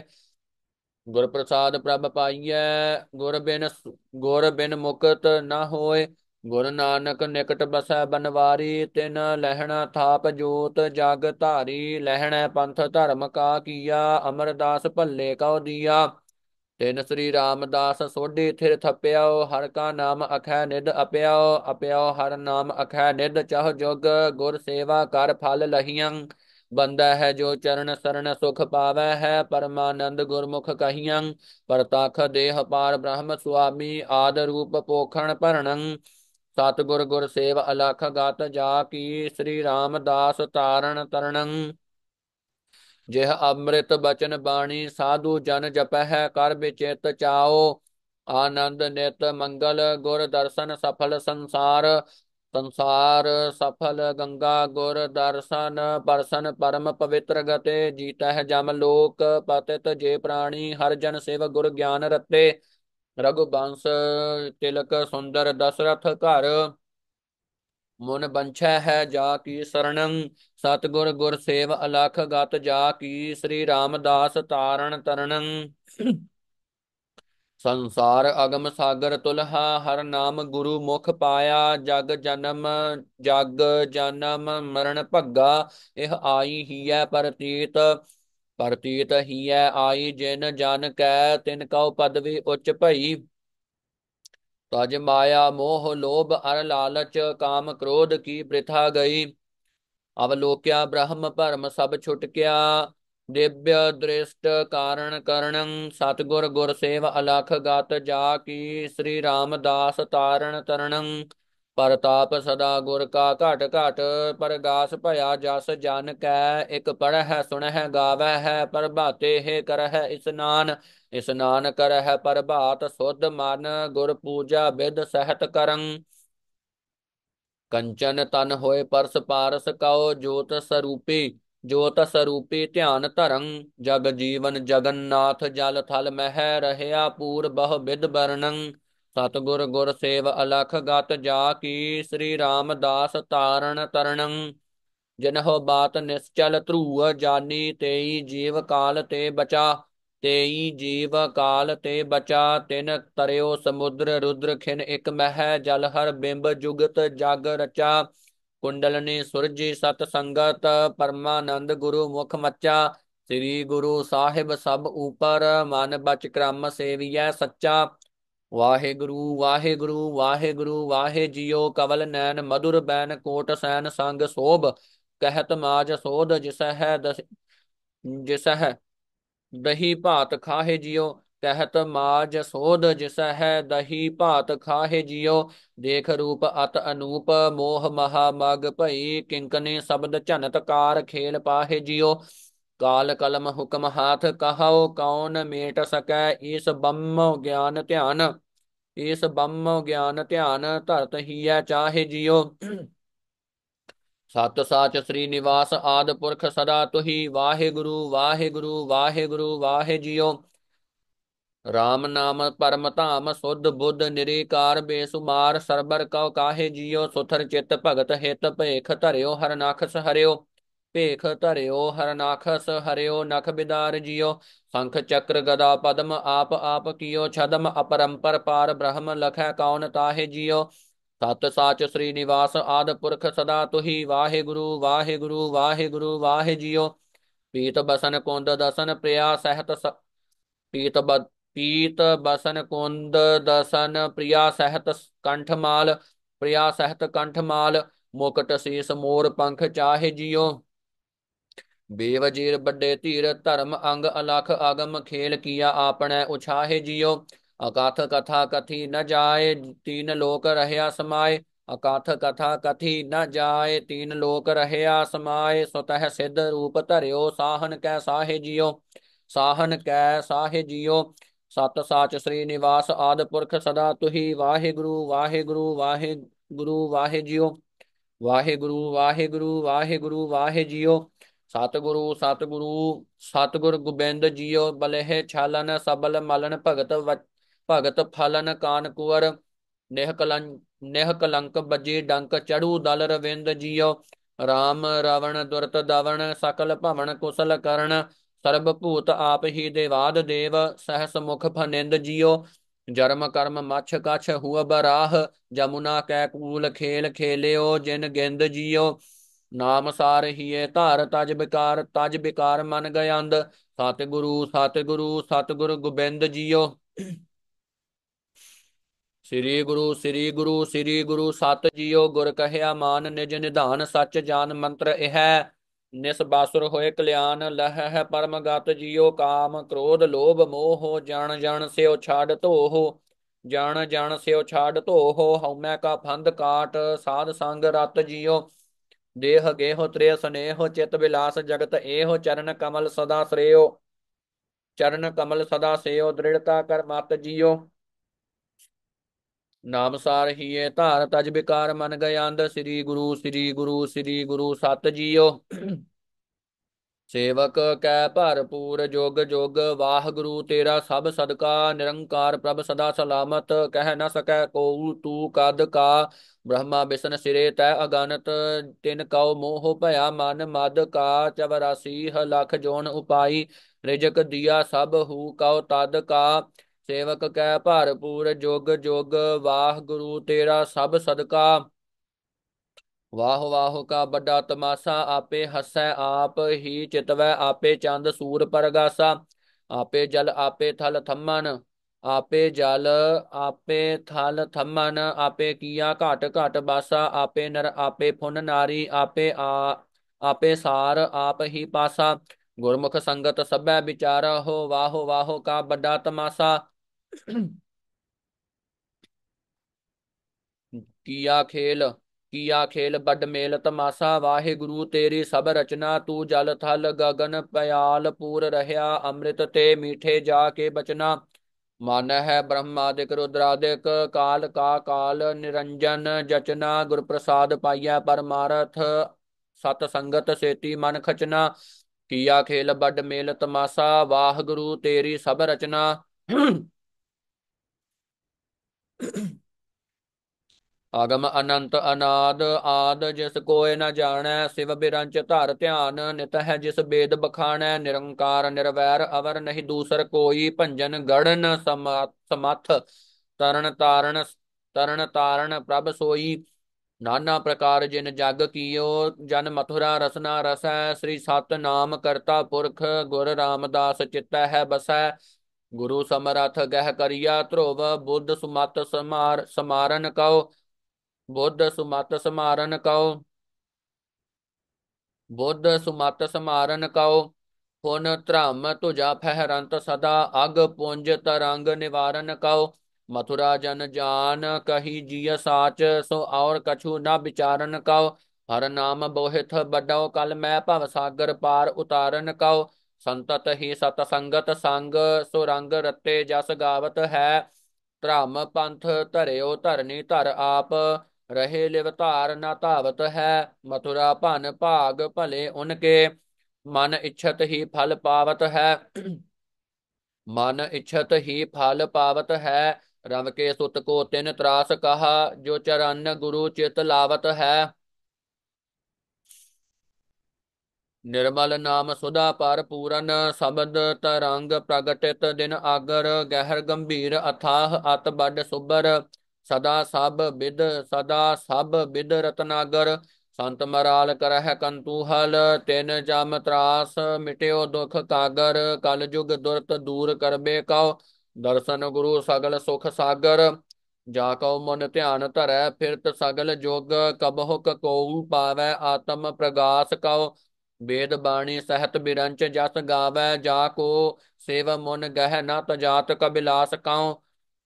ਗੁਰ ਪ੍ਰਸਾਦ ਪ੍ਰਭ ਪਾਈਐ, ਗੁਰ ਬਿਨ ਗੁਰ ਬਿਨ ਮੁਕਤ ਨਾ ਹੋਏ ਗੁਰ ਨਾਨਕ ਨਿਕਟ ਬਸੈ ਬਨਵਾਰੀ, ਤਿਨ ਲਹਿਣਾ ਥਾਪ ਜੋਤ ਜਗ ਧਾਰੀ। ਲਹਿਣਾ ਪੰਥ ਧਰਮ ਕਾ ਕੀਆ, ਅਮਰਦਾਸ ਭੱਲੇ ਕਉ ਦੀਆ। ਤਿਨ ਸ੍ਰੀ ਰਾਮਦਾਸ ਸੋਢੀ ਥਿਰ ਥਪਿਆਓ, ਹਰ ਕਾ ਨਾਮ ਅਖੈ ਨਿਦ ਅਪਿਆਓ ਅਪਿਆਓ ਹਰ ਨਾਮ ਅਖੈ ਨਿਦ ਚਹ ਜੁਗ ਗੁਰ ਸੇਵਾ ਕਰ ਫਲ ਲਹੀਆਂ ਬੰਦਾ ਹੈ ਜੋ ਚਰਨ ਸਰਣ ਸੁਖ ਪਾਵੈ, ਹੈ ਪਰਮਾਨੰਦ ਗੁਰਮੁਖ ਕਹੀਆਂ ਪਰਤਖ ਦੇਹ ਪਾਰ ਬ੍ਰਹਮ ਸੁਆਮੀ, ਆਦ ਰੂਪ ਪੋਖਣ ਭਰਣੰ। ਸਤਿਗੁਰ ਗੁਰ ਸੇਵ ਅਲਖ ਗਤ ਜਾ ਕੀ, ਸ੍ਰੀ ਰਾਮਦਾਸ ਤਾਰਨ ਤਰਣੰ। ਜਿਹ ਅੰਮ੍ਰਿਤ ਬਚਨ ਬਾਣੀ, ਸਾਧੂ ਜਨ ਜਪਹਿ, ਕਰ ਵਿਚਿਤ ਚਾਓ ਆਨੰਦ ਨਿਤ ਮੰਗਲ, ਗੁਰ ਦਰਸ਼ਨ ਸਫਲ ਸੰਸਾਰ ਸੰਸਾਰ ਸਫਲ ਗੰਗਾ, ਗੁਰ ਦਰਸ਼ਨ ਪਰਸਨ ਪਰਮ ਪਵਿੱਤਰ ਗਤੇ, ਜੀਤਹਿ ਜਮ ਲੋਕ ਪਤਿਤ ਜੇ ਪ੍ਰਾਣੀ, ਹਰ ਜਨ ਸੇਵ ਗੁਰ ਗਿਆਨ ਰਤੇ, ਰਘੁਬੰਸ ਤਿਲਕ ਸੁੰਦਰ ਦਸ਼ਰਥ ਘਰ ਮਨ ਬੰਛੈ ਹੈ ਜਾ ਕੀ ਸਰਣੰ, ਸਤਗੁਰ ਗੁਰ ਸੇਵ ਅਲਖ ਗਤ ਜਾ ਕੀ, ਸ੍ਰੀ ਰਾਮਦਾਸ ਤਾਰਣ ਤਰਣੰ ਸੰਸਾਰ ਅਗਮ ਸਾਗਰ ਤੁਲਹਾ, ਹਰ ਨਾਮ ਗੁਰੂ ਮੁਖ ਪਾਇਆ, ਜਗ ਜਨਮ ਜਗ ਜਨਮ ਮਰਨ ਭੱਗਾ, ਇਹ ਆਈ ਹੀ ਹੈ ਪਰਤੀਤ ਪਰਤੀਤ ਹੀ ਹੈ ਆਈ ਜਿਨ ਜਨ ਕੈ, ਤਿਨ ਕਉ ਪਦਵੀ ਉੱਚ ਭਈ। ਤਜ ਮਾਇਆ ਮੋਹ ਲੋਭ ਅਰ ਲਾਲਚ, ਕਾਮ ਕ੍ਰੋਧ ਕੀ ਬ੍ਰਿਥਾ ਗਈ? ਅਵਲੋਕਿਆ ਬ੍ਰਹਮ ਭਰਮ ਸਭ ਛੁਟਕਿਆ, ਦਿਵਯ ਦ੍ਰਿਸ਼ਟ ਕਾਰਣ ਕਰਣੰ, ਸਤਗੁਰ ਗੁਰ ਸੇਵ ਅਲਖ ਗਤ ਜਾ ਕੀ, ਸ੍ਰੀ ਰਾਮਦਾਸ ਤਾਰਣ ਤਰਣੰ। ਪਰਤਾਪ ਸਦਾ ਗੁਰ ਕਾ ਘਟ ਘਟ ਪਰਗਾਸ ਭਇਆ ਜਸ ਜਨ ਕੈ, ਇਕ ਪੜਹਿ ਸੁਣਹਿ ਗਾਵੈ ਹੈ ਪ੍ਰਭਾਤੇ ਹੈ ਕਰਹਿ ਇਸਨਾਨ ਇਸਨਾਨ ਕਰਹਿ ਪ੍ਰਭਾਤ ਸੁਧ ਮਨ, ਗੁਰ ਪੂਜਾ ਵਿਦ ਸਹਿਤ ਕਰੰ। ਕੰਚਨ ਤਨ ਹੋਏ ਪਰਸ ਪਾਰਸ ਕਉ, ਜੋਤ ਸਰੂਪੀ ਜੋਤ ਸਰੂਪੀ ਧਿਆਨ ਧਰੰ। ਜਗ ਜੀਵਨ ਜਗਨਨਾਥ ਜਲ ਥਲ ਮਹਿ, ਰਹਿਆ ਪੂਰ ਬਹੁ ਵਿਦ ਬਰਣੰ ਸਤਗੁਰ ਗੁਰ ਸੇਵ ਅਲਖ ਗਤ ਜਾ ਕੀ ਸ੍ਰੀ ਰਾਮਦਾਸ ਤਾਰਣ ਤਰਣੰ ਜਿਨਹੁ ਬਾਤ ਨਿਸਚਲ ਧਰੂ ਜਾਨੀ, ਤੇਈ ਜੀਵ ਕਾਲ ਤੇ ਬਚਾ, ਤੇਈ ਜੀਵ ਕਾਲ ਤੇ ਬਚਾ, ਤਿਨ ਤਰਿਓ ਸਮੁੰਦਰ ਰੁਦਰ ਖਿਨ ਇਕ ਮਹਿ, ਜਲ ਹਰ ਬਿੰਬ ਜੁਗਤ ਜਗ ਰਚਾ, ਕੁੰਡਲਨੀ ਸੁਰਜੀ ਸਤ ਸੰਗਤ, ਪਰਮਾਨੰਦ ਗੁਰੂ ਮੁਖ ਮੱਚਾ, ਸ੍ਰੀ ਗੁਰੂ ਸਾਹਿਬ ਸਭ ਉਪਰ, ਮਨ ਬਚ ਕ੍ਰਮ ਸੇਵੀਐ ਸੱਚਾ ਵਾਹਿਗੁਰੂ ਵਾਹਿਗੁਰੂ ਵਾਹਿਗੁਰੂ, ਵਾਹਿ ਜੀਓ ਕਵਲ ਨੈਣ ਮధుਰ ਬੈਨ ਕੋਟ ਸੈਨ ਸੰਗ ਸੋਭ, ਕਹਿਤ ਮਾਜ ਸੋਧ ਜਿਸ ਹੈ ਜਿਸ ਹੈ ਦਹੀ ਭਾਤ ਖਾਹੇ ਜਿਓ, ਕਹਿਤ ਮਾਜ ਸੋਧ ਜਿਸ ਹੈ ਦਹੀ ਭਾਤ ਖਾਹੇ ਜਿਓ, ਦੇਖ ਰੂਪ ਅਤ ਅਨੂਪ, ਮੋਹ ਮਹਾ ਮਗ ਭਈ, ਕਿੰਕਨੇ ਸ਼ਬਦ ਝਨਤਕਾਰ ਖੇਲ ਪਾਹੇ ਜਿਓ ਕਾਲ ਕਲਮ ਹੁਕਮ ਹਾਥ ਕਹਾਉ ਕੌਣ ਮੇਟ ਸਕੈ ਇਸ ਬੰਮ ਗਿਆਨ ਧਿਆਨ, ਇਸ ਬੰਮ ਗਿਆਨ ਧਿਆਨ ਧਰਤ ਹੀਐ ਚਾਹੇ ਜਿਉ ਸਤ ਸਾਚ ਸ੍ਰੀ ਨਿਵਾਸ ਆਦ ਪੁਰਖ ਸਦਾ ਤੁਹੀ, ਵਾਹਿਗੁਰੂ ਵਾਹਿਗੁਰੂ ਵਾਹਿਗੁਰੂ, ਵਾਹਿ ਜੀਓ। ਰਾਮ ਨਾਮ ਪਰਮ ਧਾਮ ਸੁਧ ਬੁੱਧ ਨਿਰੀਕਾਰ ਬੇਸੁਮਾਰ ਸਰਬਰ ਕਉ ਕਾਹੇ ਜੀਓ, ਸੁਥਰ ਚਿਤ ਭਗਤ ਹਿਤ ਭੇਖ ਧਰਿਓ, ਹਰ ਨਾਖਸ ਹਰਿਓ। ਭੇਖ ਧਰਿਓ ਹਰ ਨਾਖਸ ਹਰਿਓ, ਨਖ ਬਿਦਾਰ ਜੀਓ। ਸੰਖ ਚੱਕਰ ਗਦਾ ਪਦਮ ਆਪ ਆਪ ਕੀਓ, ਛਦਮ ਅਪਰੰਪਰ ਪਾਰ ਬ੍ਰਹਮ ਲਖੈ ਕੌਣ ਤਾਹੇ ਜੀਓ। ਸਤ ਸਾਚ ਸ੍ਰੀ ਨਿਵਾਸ ਆਦ ਪੁਰਖ ਸਦਾ ਤੁਹੀ, ਵਾਹਿਗੁਰੂ ਵਾਹਿਗੁਰੂ ਵਾਹਿਗੁਰੂ, ਵਾਹਿ ਜੀਓ। ਪੀਤ ਬਸਨ ਕੁੰਦ ਦਸਨ ਪ੍ਰਿਆ ਸਹਿਤ ਪੀਤ ਪੀਤ ਬਸਨ ਕੁੰਦ ਦਸਨ ਪ੍ਰਿਆ ਸਹਿਤ ਕੰਠਮਾਲ ਪ੍ਰਿਆ ਸਹਿਤ ਕੰਠਮਾਲ ਮੁਕਟ ਸੀਸ ਮੋਰ ਪੰਖ ਚਾਹੇ ਜੀਓ। ਬੇਵਜੀਰ ਵੱਡੇ ਧੀਰ, ਧਰਮ ਅੰਗ ਅਲਖ ਆਗਮ ਖੇਲ ਕੀਆ ਆਪਣੈ ਉਛਾਹੇ ਜੀਓ। ਅਕਾਥ ਕਥਾ ਕਥੀ ਨ ਜਾਏ, ਤੀਨ ਲੋਕ ਰਹਿਆ ਸਮਾਏ। ਅਕਾਥ ਕਥਾ ਕਥੀ ਨ ਜਾਏ, ਤੀਨ ਲੋਕ ਰਹਿਆ ਸਮਾਏ। ਸੁਤਹ ਸਿਧ ਰੂਪ ਧਰਿਓ, ਸਾਹਨ ਕੈ ਸਾਹੇ ਜਿਉ ਸਾਹਨ ਕੈ ਸਾਹੇ ਜਿਉ ਸਤ ਸਾਚ ਸ੍ਰੀ ਨਿਵਾਸ ਆਦ ਪੁਰਖ ਸਦਾ ਤੁਹੀ। ਵਾਹਿਗੁਰੂ ਵਾਹਿਗੁਰੂ ਵਾਹਿਗੁਰੂ ਵਾਹਿ ਜਿਉ ਵਾਹਿਗੁਰੂ ਵਾਹਿਗੁਰੂ ਵਾਹਿਗੁਰੂ, ਵਾਹਿ ਜਿਉ ਸਤਿਗੁਰੂ ਸਤਿਗੁਰੂ, ਸਤਿਗੁਰ ਗੋਬਿੰਦ ਜੀਓ, ਬਲਹਿ ਛਾਲਨ ਸਬਲ ਮਲਨ ਭਗਤ ਭਗਤ ਫਲਨ ਕਾਨ ਕੁਵਰ। ਨਿਹ ਕਲੰ, ਨਿਹ ਕਲੰਕ ਬੱਜੀ ਡੰਕ ਚੜੂ ਦਲ ਰਵਿੰਦ ਜੀਓ। ਰਾਮ ਰਾਵਣ ਦੁਰਤ ਦਵਣ, ਸਕਲ ਭਵਨ ਕੁਸਲ ਕਰਨ। ਸਰਬ ਭੂਤ ਆਪ ਹੀ ਦੇਵਾਦ ਦੇਵ, ਸਹਸ ਮੁਖ ਫਨਿੰਦ ਜੀਓ। ਜਰਮ ਕਰਮ ਮਛ ਕਛ ਹੁਆ ਬਰਾਹ, ਜਮੁਨਾ ਕੈ ਕੂਲ ਖੇਲ ਖੇਲਿਓ, ਜਿਨ ਗਿੰਦ ਜੀਓ। ਨਾਮ ਸਾਰ ਹੀਏ ਧਾਰ ਤਜ ਬਿਕਾਰ ਤਜ ਬਿਕਾਰ ਮਨ ਗਯੰਦ। ਸਤਿਗੁਰੂ ਸਤਿਗੁਰੂ, ਸਤਿਗੁਰ ਗੋਬਿੰਦ ਜੀਓ। ਸ੍ਰੀ ਗੁਰੂ ਸ੍ਰੀ ਗੁਰੂ ਸ੍ਰੀ ਗੁਰੂ ਸਤ ਜੀਓ। ਗੁਰ ਕਹਿਆ ਮਾਨ ਨਿਜ ਨਿਧਾਨ, ਸੱਚ ਜਾਨ ਮੰਤਰ ਇਹ ਨਿਸ ਬਾਸੁਰ ਹੋਏ ਕਲਿਆਣ ਲਹਿ ਹੈ ਪਰਮ ਗਤ ਜੀਓ। ਕਾਮ ਕ੍ਰੋਧ ਲੋਭ ਮੋਹ, ਜਣ ਜਣ ਸਿਓ ਛਾੜ ਧੋਹ। ਜਾਣ ਜਣ ਸਿਓ ਛਾੜ ਧੋਹ, ਹਉਮੈ ਕਾ ਫੰਦ ਕਾਟ, ਸਾਧ ਸੰਗ ਰਤ ਜੀਓ। ਦੇਹ ਗੇਹ ਤ੍ਰੇ ਸਨੇਹ ਚਿਤ ਵਿਲਾਸ ਜਗਤ ਇਹੋ ਚਰਨ ਕਮਲ ਸਦਾ ਸ੍ਰੇਓ ਚਰਨ ਕਮਲ ਸਦਾ ਸੇਓ ਦ੍ਰਿੜਤਾ ਕਰ ਮਤ ਜੀਓ। ਨਾਮ ਸਾਰ ਹੀਏ ਧਾਰ ਤਜ ਬਿਕਾਰ ਮਨ ਗਯੰਦ ਸ੍ਰੀ ਗੁਰੂ ਸ੍ਰੀ ਗੁਰੂ ਸ੍ਰੀ ਗੁਰੂ ਸਤ ਜੀਓ। ਸੇਵਕ ਕੈ ਭਰਪੂਰ ਜੋਗ ਜੋਗ, ਵਾਹਿਗੁਰੂ ਤੇਰਾ ਸਭ ਸਦਕਾ, ਨਿਰੰਕਾਰ ਪ੍ਰਭ ਸਦਾ ਸਲਾਮਤ, ਕਹਿ ਨਾ ਸਕੈ ਕੋ ਤੂ ਕਦ ਕਾ। ਬ੍ਰਹਮਾ ਬਿਸ਼ਨ ਸਿਰੇ ਤੈ ਅਗਨਤ, ਤਿਨ ਕਉ ਮੋਹ ਭਇਆ ਮਨ ਮਦ ਕਾ 84 ਲੱਖ ਜੋਨ ਉਪਾਈ, ਰਿਜਕ ਦਿਆ ਸਭ ਹੂ ਕਉ ਤਦ ਕਾ, ਸੇਵਕ ਕੈ ਭਰਪੂਰ ਜੋਗ ਜੋਗ ਵਾਹਿਗੁਰੂ ਤੇਰਾ ਸਭ ਸਦਕਾ। ਵਾਹ ਵਾਹ ਕਾ ਵੱਡਾ ਤਮਾਸਾ, ਆਪੇ ਹਸੈ ਆਪ, ਹੀ ਚਿਤਵੈ ਆਪੇ ਚੰਦ ਸੂਰ ਪਰਗਾਸਾ, ਆਪੇ ਜਲ ਆਪੇ ਥਲ ਥੰਮਨ। ਆਪੇ ਜਲ ਆਪੇ ਥਲ ਥੰਮਨ ਆਪੇ ਕੀਆ ਘਟ ਘਟ ਬਾਸਾ ਆਪੇ ਨਰ ਆਪੇ ਫੁਨ ਨਾਰੀ ਆਪੇ ਆ ਆਪੇ ਸਾਰ ਆਪ ਹੀ ਪਾਸਾ ਗੁਰਮੁਖ ਸੰਗਤ ਸਭੈ ਵਿਚਾਰਾ ਹੋ ਵਾਹੋ ਵਾਹੋ ਕਾ ਵੱਡਾ ਤਮਾਸਾ ਕੀਆ ਖੇਲ ਕੀਆ ਖੇਲ ਵੱਡ ਮੇਲ ਤਮਾਸਾ ਵਾਹਿਗੁਰੂ ਤੇਰੀ ਸਭ ਰਚਨਾ ਤੂੰ ਜਲ ਥਲ ਗਗਨ ਪਿਆਲ ਪੂਰ ਰਹਿਆ ਅੰਮ੍ਰਿਤ ਤੇ ਮੀਠੇ ਜਾ ਕੇ ਬਚਨਾ ਮਨ ਹੈ ਬ੍ਰਹਮਾਦਿਕ ਰੁਦਰਾਦਿਕ ਕਾਲ ਕਾ ਕਾਲ ਨਿਰੰਜਨ ਜਚਨਾ ਗੁਰ ਪ੍ਰਸਾਦ ਪਾਈਐ ਪਰਮਾਰਥ, ਸਤ ਸੰਗਤ ਸੇਤੀ ਮਨ ਖਚਨਾ, ਕੀਆ ਖੇਲ ਵੱਡ ਮੇਲ ਤਮਾਸਾ, ਵਾਹਿਗੁਰੂ ਤੇਰੀ ਸਭ ਰਚਨਾ। ਅਗਮ ਅਨੰਤ ਅਨਾਦ ਆਦ, ਜਿਸ ਕੋਇ ਨ ਜਾਣੈ, ਸਿਵ ਬਿਰੰਚ ਧਰ ਧਿਆਨ, ਨਿਤ ਹੈ ਜਿਸ ਬੇਦ ਬਖਾਣੈ, ਨਿਰੰਕਾਰ ਨਿਰਵੈਰ, ਅਵਰ ਨਹੀਂ ਦੂਸਰ ਕੋਈ, ਭੰਜਨ ਗੜਨ ਸਮਥ, ਤਰਨ ਤਾਰਨ ਤਰਨ ਤਾਰਨ ਪ੍ਰਭ ਸੋਈ। ਨਾਨਾ ਪ੍ਰਕਾਰ ਜਿਨ ਜਗ ਕੀਓ, ਜਨ ਮਥੁਰਾ ਰਸਨਾ ਰਸੈ, ਸ੍ਰੀ ਸਤ ਨਾਮ ਕਰਤਾ ਪੁਰਖ, ਗੁਰ ਰਾਮਦਾਸ ਚਿਤੈ ਹੈ ਬਸੈ। ਗੁਰੂ ਸਮਰਥ ਗਹਿ ਕਰਿਆ ਧਰੁਵ, ਬੁੱਧ ਸੁਮਤ ਸਮਾਰ, ਸਮਾਰਨ ਕਉ। ਬੁੱਧ ਸੁਮਤ ਸਮਾਰਨ ਕਉ। ਬੁੱਧ ਸੁਮਤ ਸਮਾਰਨ ਕਉ। ਪੁਨ ਧਰਮ ਤੁਜਾ ਫਹਿਰੰਤ ਸਦਾ, ਅਗ ਪੁੰਜ ਤਰੰਗ ਨਿਵਾਰਨ ਕਉ। ਮਥੁਰਾ ਜਨ ਜਾਨ ਕਹੀ ਜੀਅ ਸਾਚ, ਸੋ ਔਰ ਕਛੂ ਨਾ ਵਿਚਾਰਨ ਕਉ। ਹਰ ਨਾਮ ਬੋਹਿਤ ਵੱਡੋ ਕਲ ਮੈਂ ਭਵ ਸਾਗਰ ਪਾਰ ਉਤਾਰਨ ਕਉ। ਸੰਤਤ ਹੀ ਸਤ ਸੰਗਤ ਸੰਗ, ਸੋ ਰੰਗ ਰਤੇ ਜਸ ਗਾਵਤ ਹੈ। ਧਰਮ ਪੰਥ ਧਰਿਓ ਧਰਨੀ ਧਰ ਆਪ ਰਹੇ ਲਿਵਤਾਰ ਨਾ ਧਾਵਤ ਹੈ, ਮਥੁਰਾ ਭਨ ਭਾਗ ਭਲੇ ਉਨਕੇ, ਮਨ ਇਛਤ ਹੀ ਫਲ ਪਾਵਤ ਹੈ। ਮਨ ਇਛਤ ਹੀ ਫਲ ਪਾਵਤ ਹੈ, ਰਵ ਕੇ ਸੁਤ ਕੋ ਤਿਨ ਤਰਾਸ ਕਹਾ, ਜੋ ਚਰਨ ਗੁਰੂ ਚਿਤ ਲਾਵਤ ਹੈ। ਨਿਰਮਲ ਨਾਮ ਸੁਦਾ ਪਰ ਪੂਰਨ ਸ਼ਬਦ ਤਰੰਗ ਪ੍ਰਗਟਿਤ ਦਿਨ ਆਗਰ, ਗਹਿਰ ਗੰਭੀਰ ਅਥਾਹ ਅਤ ਬੱਡ ਸੁਬਰ। ਸਦਾ ਸਭ ਬਿਦ, ਸਦਾ ਸਭ ਬਿਦ ਰਤਨਾਗਰ, ਸੰਤ ਮਰਾਲ ਕਰਹਿ ਕੰਤੂਹਲ ਤਿਨ ਜਮ ਤਰਾਸ, ਮਿਟਿਓ ਦੁਖ ਕਾਗਰ, ਕਲ ਜੁਗ ਦੁਰਤ ਦੂਰ ਕਰਬੇ ਕਉ ਦਰਸ਼ਨ ਗੁਰੂ ਸਗਲ ਸੁਖ ਸਾਗਰ, ਜਾ ਕਉ ਮਨ ਧਿਆਨ ਧਰੈ, ਫਿਰਤ ਸਗਲ ਜੋਗ ਕਬਹੁ ਕੋ ਪਾਵੈ ਆਤਮ ਪ੍ਰਗਾਸ ਕਉ ਵੇਦ ਬਾਣੀ ਸਹਿਤ ਬਿਰੰਚ ਜਸ ਗਾਵੈ, ਜਾ ਕੋ ਸੇਵ ਮਨ ਗਹਿ ਨ ਤਜਾਤ ਕਬਿਲਾਸ ਕਉ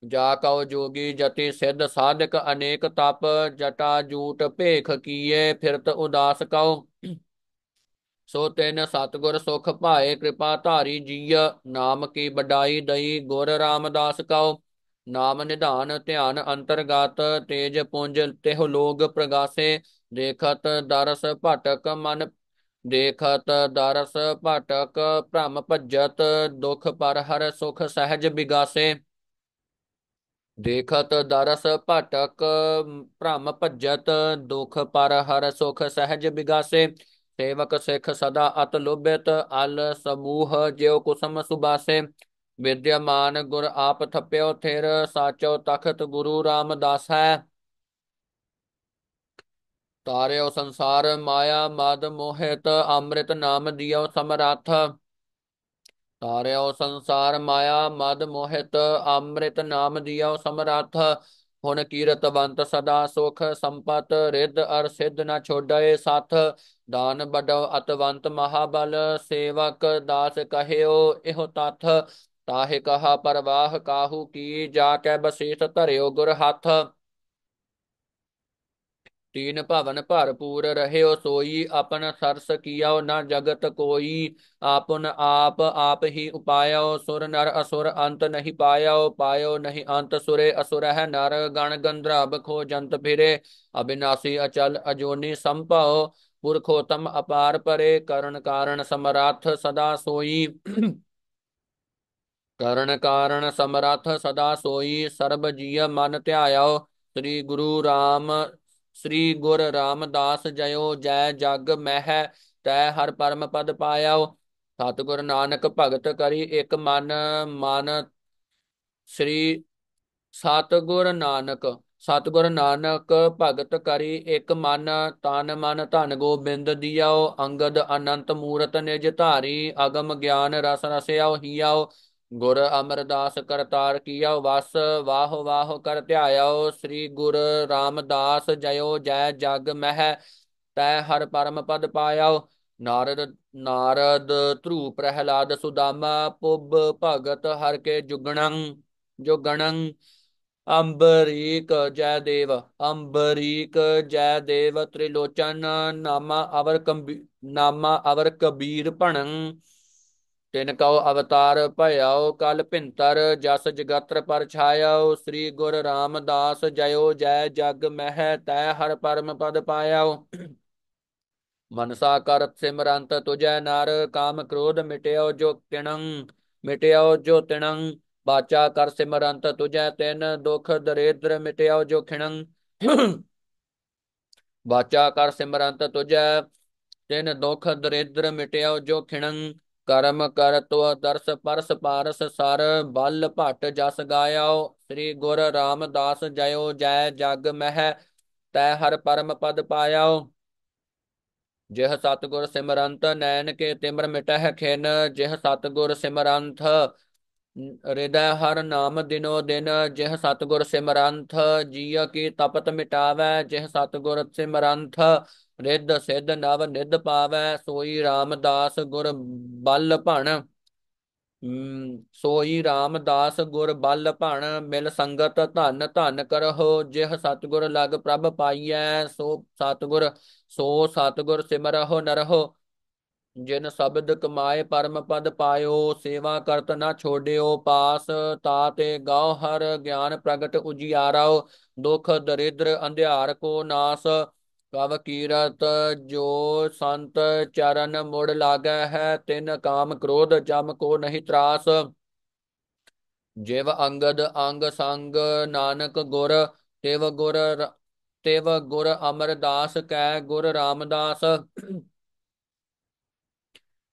ਜਾ ਕਉ ਜੋਗੀ ਜਤੀ ਸਿੱਧ ਸਾਧਕ ਅਨੇਕ ਤਪ ਜਟਾ ਜੂਟ ਭੇਖ ਕੀਏ ਫਿਰਤ ਉਦਾਸ ਕਉ, ਸੋ ਤਿਨ ਸਤਗੁਰ ਸੁਖ ਭਾਏ, ਕਿਰਪਾ ਧਾਰੀ ਜੀਅ ਨਾਮ ਕੀ ਬਡਾਈ ਦਈ ਗੁਰ ਰਾਮਦਾਸ ਕਉ, ਨਾਮ ਨਿਧਾਨ ਧਿਆਨ ਅੰਤਰਗਤ, ਤੇਜ ਪੁੰਜ ਤਿਹ ਲੋਗ ਪ੍ਰਗਾਸੇ, ਦੇਖਤ ਦਰਸ ਭਟਕ ਮਨ, ਦੇਖਤ ਦਰਸ ਭਟਕ ਭ੍ਰਮ ਭਜਤ, ਦੁਖ ਪਰ ਹਰ ਸੁਖ ਸਹਿਜ ਬਿਗਾਸੇ। ਦੇਖਤ ਦਰਸ ਭਟਕ, ਭ੍ਰਮ ਭਜਤ, ਦੁਖ ਪਰ ਹਰ ਸੁਖ ਸਹਿਜ ਬਿਗਾਸੇ। ਸੇਵਕ ਸਿੱਖ ਸਦਾ ਅਤ ਲੋਭਿਤ, ਅਲ ਸਮੂਹ ਜਿਉ ਕੁਸਮ ਸੁਬਾਸੇ ਵਿਦਿਆਮਾਨ ਗੁਰ ਆਪ ਥਪਿਓ ਥਿਰ, ਸਾਚੋ ਤਖਤ ਗੁਰੂ ਰਾਮਦਾਸ ਹੈ। ਤਾਰਿਓ ਸੰਸਾਰ ਮਾਇਆ ਮਦ ਮੋਹਿਤ, ਅੰਮ੍ਰਿਤ ਨਾਮ ਦਿਓ ਸਮਰੱਥ। ਤਾਰਿਓ ਸੰਸਾਰ ਮਾਇਆ, ਮਦ ਮੋਹਿਤ, ਅੰਮ੍ਰਿਤ ਨਾਮ ਦਿਓ ਸਮਰੱਥ। ਹੁਣ ਕੀਰਤਵੰਤ ਸਦਾ ਸੁਖ ਸੰਪਤ, ਰਿੱਧ ਅਰ ਸਿੱਧ ਨ ਛੋੜੈ ਸਾਥ। ਦਾਨ ਬਡੋ ਅਤਵੰਤ ਮਹਾਬਲ, ਸੇਵਕ ਦਾਸ ਕਹਿਓ ਇਹੋ ਤਥ। ਤਾਹਿ ਕਹਾ ਪਰਵਾਹ ਕਾਹੂ ਕੀ, ਜਾ ਕੈ ਬਸੀਸ ਧਰਿਓ ਗੁਰ ਹੱਥ। ਤੀਨ ਭਵਨ ਭਰਪੂਰ ਰਹਿਓ ਸੋਈ, ਆਪਨ ਸਰਸ ਕੀਓ ਨਾ ਜਗਤ ਕੋਈ। ਆਪਨ ਆਪ ਆਪ ਹੀ ਉਪਾਇਓ, ਸੁਰ ਨਰ ਅਸੁਰ ਅੰਤ ਨਹੀਂ ਪਾਇਓ ਪਾਇਓ ਨਹੀਂ ਅੰਤ ਸੁਰੇ ਅਸੁਰ ਹੈ ਨਰ ਗਣ ਗੰਧਰਵ ਖੋ ਜੰਤ ਫਿਰੇ। ਅਬਿਨਾਸੀ ਅਚਲ ਅਜੋਨੀ ਸੰਭਉ, ਪੁਰਖੋਤਮ ਅਪਾਰ ਪਰੇ, ਕਰਨ ਕਾਰਨ ਸਮਰੱਥ ਸਦਾ ਸੋਈ। ਕਰਨ ਕਾਰਨ ਸਮਰੱਥ ਸਦਾ ਸੋਈ, ਸਰਬ ਜੀਅ ਮਨ ਧਿਆਇਓ, ਸ੍ਰੀ ਗੁਰੂ ਰਾਮ ਸ੍ਰੀ ਗੁਰ ਰਾਮਦਾਸ ਜਯੋ ਜੈ ਜਗ ਮਹਿ, ਤੈ ਹਰ ਪਰਮ ਪਦ ਪਾਇਓ। ਸਤਿਗੁਰ ਨਾਨਕ ਭਗਤ ਕਰੀ ਇੱਕ ਮਨ ਮਨ ਸ੍ਰੀ ਸਤਿਗੁਰ ਨਾਨਕ ਸਤਿਗੁਰ ਨਾਨਕ ਭਗਤ ਕਰੀ ਇੱਕ ਮਨ, ਤਨ ਮਨ ਧਨ ਗੋਬਿੰਦ ਦਿਆਓ, ਅੰਗਦ ਅਨੰਤ ਮੂਰਤ ਨਿਜ ਧਾਰੀ, ਅਗਮ ਗਿਆਨ ਰਸ ਰਸਿਆਓ, ਹੀਆਓ। ਗੁਰ ਅਮਰਦਾਸ ਕਰਤਾਰ ਕੀਆ ਵਸ, ਵਾਹ ਵਾਹ ਕਰ ਧਿਆਇਓ, ਸ੍ਰੀ ਗੁਰ ਰਾਮਦਾਸ ਜਯੋ ਜੈ ਜਗ ਮਹਿ, ਤੈ ਹਰ ਪਰਮ ਪਦ ਪਾਇਓ। ਨਾਰਦ ਨਾਰਦ ਧਰੂ ਪ੍ਰਹਿਲਾਦ ਸੁਦਾਮਾ, ਪੁੱਬ ਭਗਤ ਹਰ ਕੇ ਜੁਗਣੰ ਜੁਗਣੰ। ਅੰਬਰੀਕ ਜੈ ਦੇਵ, ਅੰਬਰੀਕ ਜੈ ਦੇਵ ਤ੍ਰਿਲੋਚਨ, ਨਾਮਾ ਅਵਰ ਕੰਬੀ, ਨਾਮਾ ਅਵਰ ਕਬੀਰ ਭਣੰ। ਤਿਨ ਕਉ ਅਵਤਾਰ ਭਇਓ ਕਲ ਭਿੰਤਰ ਜਸ ਜਗਤਰ ਪਰ ਛਾਇਓ ਸ੍ਰੀ ਗੁਰ ਰਾਮਦਾਸ ਜਯੋ ਜੈ ਜਗ ਮਹਿ ਤੈ ਹਰ ਪਰਮ ਪਦ ਪਾਇਓ ਮਨਸਾ ਕਰ ਸਿਮਰੰਤ ਤੁਜੈ ਨਰ, ਕਾਮ ਕ੍ਰੋਧ ਮਿਟਿਓ ਜੋ ਕਿਣੰ ਮਿਟਿਓ ਜੋ ਤਿਣੰ, ਬਾਚਾ ਕਰ ਸਿਮਰੰਤ ਤੁਜੈ ਤਿਨ, ਦੁਖ ਦਰੇਦਰ ਮਿਟਿਓ ਜੋ ਖਿਣੰ। ਬਾਚਾ ਕਰ ਸਿਮਰੰਤ ਤੁਜੈ ਤਿਨ, ਦੁਖ ਦਰੇਦਰ ਮਿਟਿਓ ਜੋ ਖਿਣੰ ਕਰਮ ਕਰ ਤੋ ਦਰਸ ਪਰਸ ਪਾਰਸ ਸਰ, ਬਲ ਭਟ ਜਸ ਗਾਇਓ, ਸ੍ਰੀ ਗੁਰ ਰਾਮਦਾਸ ਜਯੋ ਜੈ ਜਗ ਮਹਿ, ਤੈ ਹਰ ਪਰਮ ਪਦ ਪਾਇਓ। ਜਿਹ ਸਤਗੁਰ ਸਿਮਰੰਤ, ਨੈਣ ਕੇ ਤਿਮਰ ਮਿਟਹਿ ਖਿਨ, ਜਿਹ ਸਤਗੁਰ ਸਿਮਰੰਤ ਹਿਰਦੈ ਹਰ ਨਾਮ ਦਿਨੋ ਦਿਨ, ਜਿਹ ਸਤਗੁਰ ਸਿਮਰੰਤ ਜੀਅ ਕੀ ਤਪਤ ਮਿਟਾਵੈ, ਜਿਹ ਸਤਗੁਰ ਸਿਮਰੰਤ ਰਿੱਧ ਸਿੱਧ ਨਵ ਨਿਧ ਪਾਵੈ, ਸੋਈ ਰਾਮਦਾਸ ਗੁਰ ਬਲ ਭਣ। ਸੋਈ ਰਾਮਦਾਸ ਗੁਰ ਬਲ ਭਣ, ਮਿਲ ਸੰਗਤ ਧਨ ਧਨ ਕਰਹੁ, ਜਿਹ ਸਤਗੁਰ ਲਗ ਪ੍ਰਭ ਪਾਈਐ, ਸੋ ਸਤਗੁਰ ਸੋ ਸਤਗੁਰ ਸਿਮਰਹੁ ਨਰਹੁ। ਜਿਨ ਸ਼ਬਦ ਕਮਾਏ ਪਰਮ ਪਦ ਪਾਇਓ, ਸੇਵਾ ਕਰਤ ਨਾ ਛੋੜਿਓ ਪਾਸ ਤਾ ਤੇ ਗਾਉ ਹਰ ਗਿਆਨ ਪ੍ਰਗਟ ਉਜਿਆਰਾਓ। ਦੁਖ ਦਰਿਦ੍ਰ ਅੰਧਿਆਰ ਕੋ ਨਾਸ ਕਵ ਕੀਰਤ ਜੋ ਸੰਤ ਚਰਨ ਮੁੜ ਲਾਗੈ ਹੈ, ਤਿਨ ਕਾਮ ਕ੍ਰੋਧ ਜਮ ਕੋ ਨਹੀਂ ਤਰਾਸ। ਜਿਵ ਅੰਗਦ ਅੰਗ ਸੰਗ ਨਾਨਕ ਗੁਰ, ਤਿਵ ਗੁਰ ਤਿਵ ਗੁਰ ਅਮਰਦਾਸ ਕੈ ਗੁਰ ਰਾਮਦਾਸ।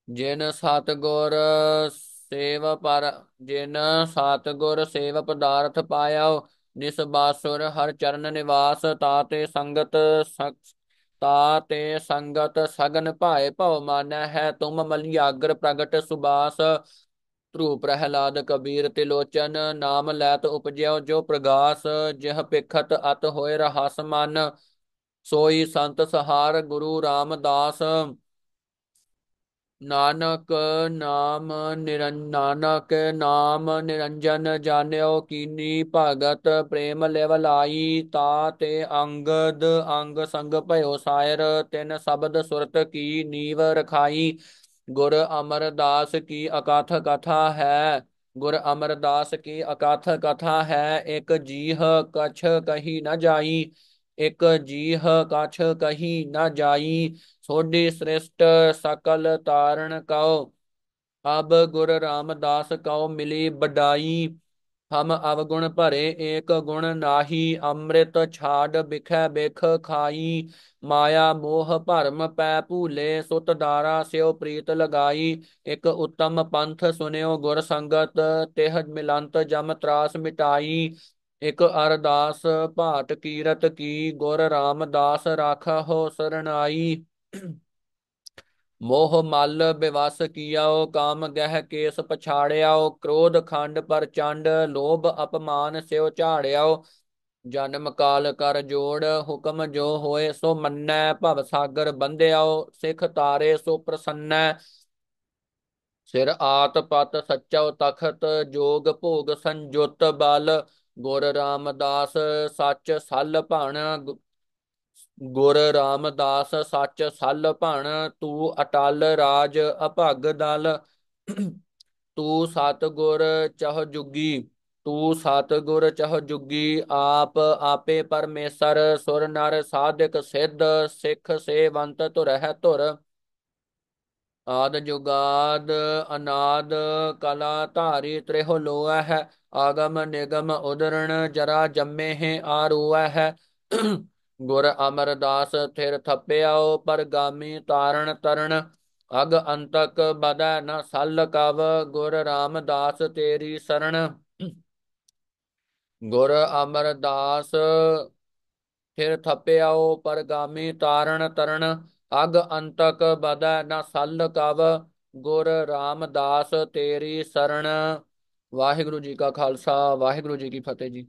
ਜਿਨ ਸਤਗੁਰ ਸੇਵ ਪਰ, ਜਿਨ ਸਤਗੁਰ ਸੇਵ ਪਦਾਰਥ ਪਾਇਆ ਨਿਸ ਬਾਸੁਰ ਹਰ ਚਰਨ ਨਿਵਾਸ ਤਾਤੇ ਸੰਗਤ ਤਾਤੇ ਸੰਗਤ ਸਗਨ ਭਾਏ ਭਉ ਮਾਨੈ, ਹੈ ਤੁਮ ਮਲਿਆਗਰ ਪ੍ਰਗਟ ਸੁਬਾਸ ਧਰੂ ਪ੍ਰਹਿਲਾਦ ਕਬੀਰ ਤਿਲੋਚਨ, ਨਾਮ ਲੈਤ ਉਪਜਿਓ ਜੋ ਪ੍ਰਗਾਸ, ਜਿਹ ਪਿਖਤ ਅਤ ਹੋਏ ਰਹਾਸ ਮਨ। ਸੋਈ ਸੰਤ ਸਹਾਰ ਗੁਰੂ ਰਾਮਦਾਸ। ਨਾਨਕ ਨਾਮ ਨਿਰੰ ਨਾਨਕ ਨਾਮ ਨਿਰੰਜਨ ਜਾਣਿਓ ਕੀਨੀ ਭਗਤ ਪ੍ਰੇਮ ਲਿਵ ਲਾਈ ਤਾ ਤੇ ਅੰਗਦ ਅੰਗ ਸੰਗ ਭਇਓ ਸਾਇਰ ਤਿਨ ਸ਼ਬਦ ਸੁਰਤ ਕੀ ਨੀਵ ਰਖਾਈ ਗੁਰ ਅਮਰਦਾਸ ਕੀ ਅਕਥ ਕਥਾ ਹੈ ਗੁਰ ਅਮਰਦਾਸ ਕੀ ਅਕਥ ਕਥਾ ਹੈ ਇੱਕ ਜੀਹ ਕਛ ਕਹੀ ਨ ਜਾਈ ਇਕ ਜੀਹ ਕਛ ਕਹੀ ਨਾ ਜਾਈ, ਸੋਢੀ ਸ੍ਰਿਸ਼ਟ ਸਕਲ ਤਾਰਨ ਕਉ। ਅਬ ਗੁਰ ਰਾਮਦਾਸ ਕਉ ਮਿਲੀ ਬਡਾਈ ਹਮ ਅਵਗੁਣ ਭਰੇ ਏਕ ਗੁਣ ਨਾਹੀ, ਅੰਮ੍ਰਿਤ ਛਾੜ ਬਿਖੈ ਬਿਖ ਖਾਈ, ਮਾਇਆ ਮੋਹ ਭਰਮ ਪੈ ਭੂਲੇ, ਸੁਤ ਦਾਰਾ ਸਿਉ ਪ੍ਰੀਤ ਲਗਾਈ। ਇਕ ਉੱਤਮ ਪੰਥ ਸੁਨਿਓ ਗੁਰ ਸੰਗਤ, ਤਿਹ ਮਿਲੰਤ ਜਮ ਤਰਾਸ ਮਿਟਾਈ। ਇਕ ਅਰਦਾਸ ਭਾਟ ਕੀਰਤ ਕੀ, ਗੁਰ ਰਾਮਦਾਸ ਰਾਖਹੁ ਸਰਣਾਈ ਮੋਹ ਮਲ ਬਿਵਸ ਕੀਆਓ ਕਾਮ ਗਹਿ ਕੇਸ ਪਛਾੜਿਆਓ ਕ੍ਰੋਧ ਖੰਡ ਪਰ ਚੰਡ, ਲੋਭ ਅਪਮਾਨ ਸਿਓ ਝਾੜਿਆਓ ਜਨਮ ਕਾਲ ਕਰ ਜੋੜ, ਹੁਕਮ ਜੋ ਹੋਏ ਸੋ ਮੰਨੈ, ਭਵ ਸਾਗਰ ਬੰਧਿਆਓ ਸਿੱਖ ਤਾਰੇ ਸੋ ਪ੍ਰਸੰਨੈ। ਸਿਰ ਆਤ ਪਤ ਸੱਚਾ ਤਖਤ, ਜੋਗ ਭੋਗ ਸੰਜੁਤ ਬਲ ਗੁਰ ਰਾਮਦਾਸ ਸੱਚ ਸਲ ਭਣ ਗੁਰ ਰਾਮਦਾਸ ਸੱਚ ਸਲ ਭਣ, ਤੂੰ ਅਟਲ ਰਾਜ ਅਭਗ ਦਲ। ਤੂੰ ਸਤਗੁਰ ਚਹ ਜੁਗੀ, ਤੂੰ ਸਤਗੁਰ ਚਹ ਜੁਗੀ, ਆਪ ਆਪੇ ਪਰਮੇਸ਼ਰ, ਸੁਰ ਨਰ ਸਾਧਕ ਸਿੱਧ, ਸਿੱਖ ਸੇਵੰਤ ਧੁਰ ਹੈ ਧੁਰ। ਆਦ ਜੁਗਾਦ ਅਨਾਦ ਕਲਾ ਧਾਰੀ ਤ੍ਰਿਹੁ ਲੋਐ ਹੈ ਆਗਮ ਨਿਗਮ ਉਦਰਣ ਜਰਾ ਜੰਮੇ ਹੈ ਆਰੂਐ ਹੈ ਗੁਰ ਅਮਰਦਾਸ ਥਿਰ ਥਪਿਆਓ ਪਰਗਾਮੀ ਤਾਰਣ ਤਰਣ, ਅਗ ਅੰਤਕ ਬਦੈ ਨ ਸਲ ਕਵ, ਗੁਰ ਰਾਮਦਾਸ ਤੇਰੀ ਸਰਣ। ਗੁਰ ਅਮਰਦਾਸ ਥਿਰ ਥਪਿਆਓ ਪਰਗਾਮੀ ਤਾਰਣ ਤਰਣ ਅਗ ਅੰਤਕ ਬਦੈ ਨ ਸਲ ਕਵ ਗੁਰ ਰਾਮਦਾਸ ਤੇਰੀ ਸਰਣ। ਵਾਹਿਗੁਰੂ ਜੀ ਕਾ ਖਾਲਸਾ, ਵਾਹਿਗੁਰੂ ਜੀ ਕੀ ਫਤਿਹ ਜੀ।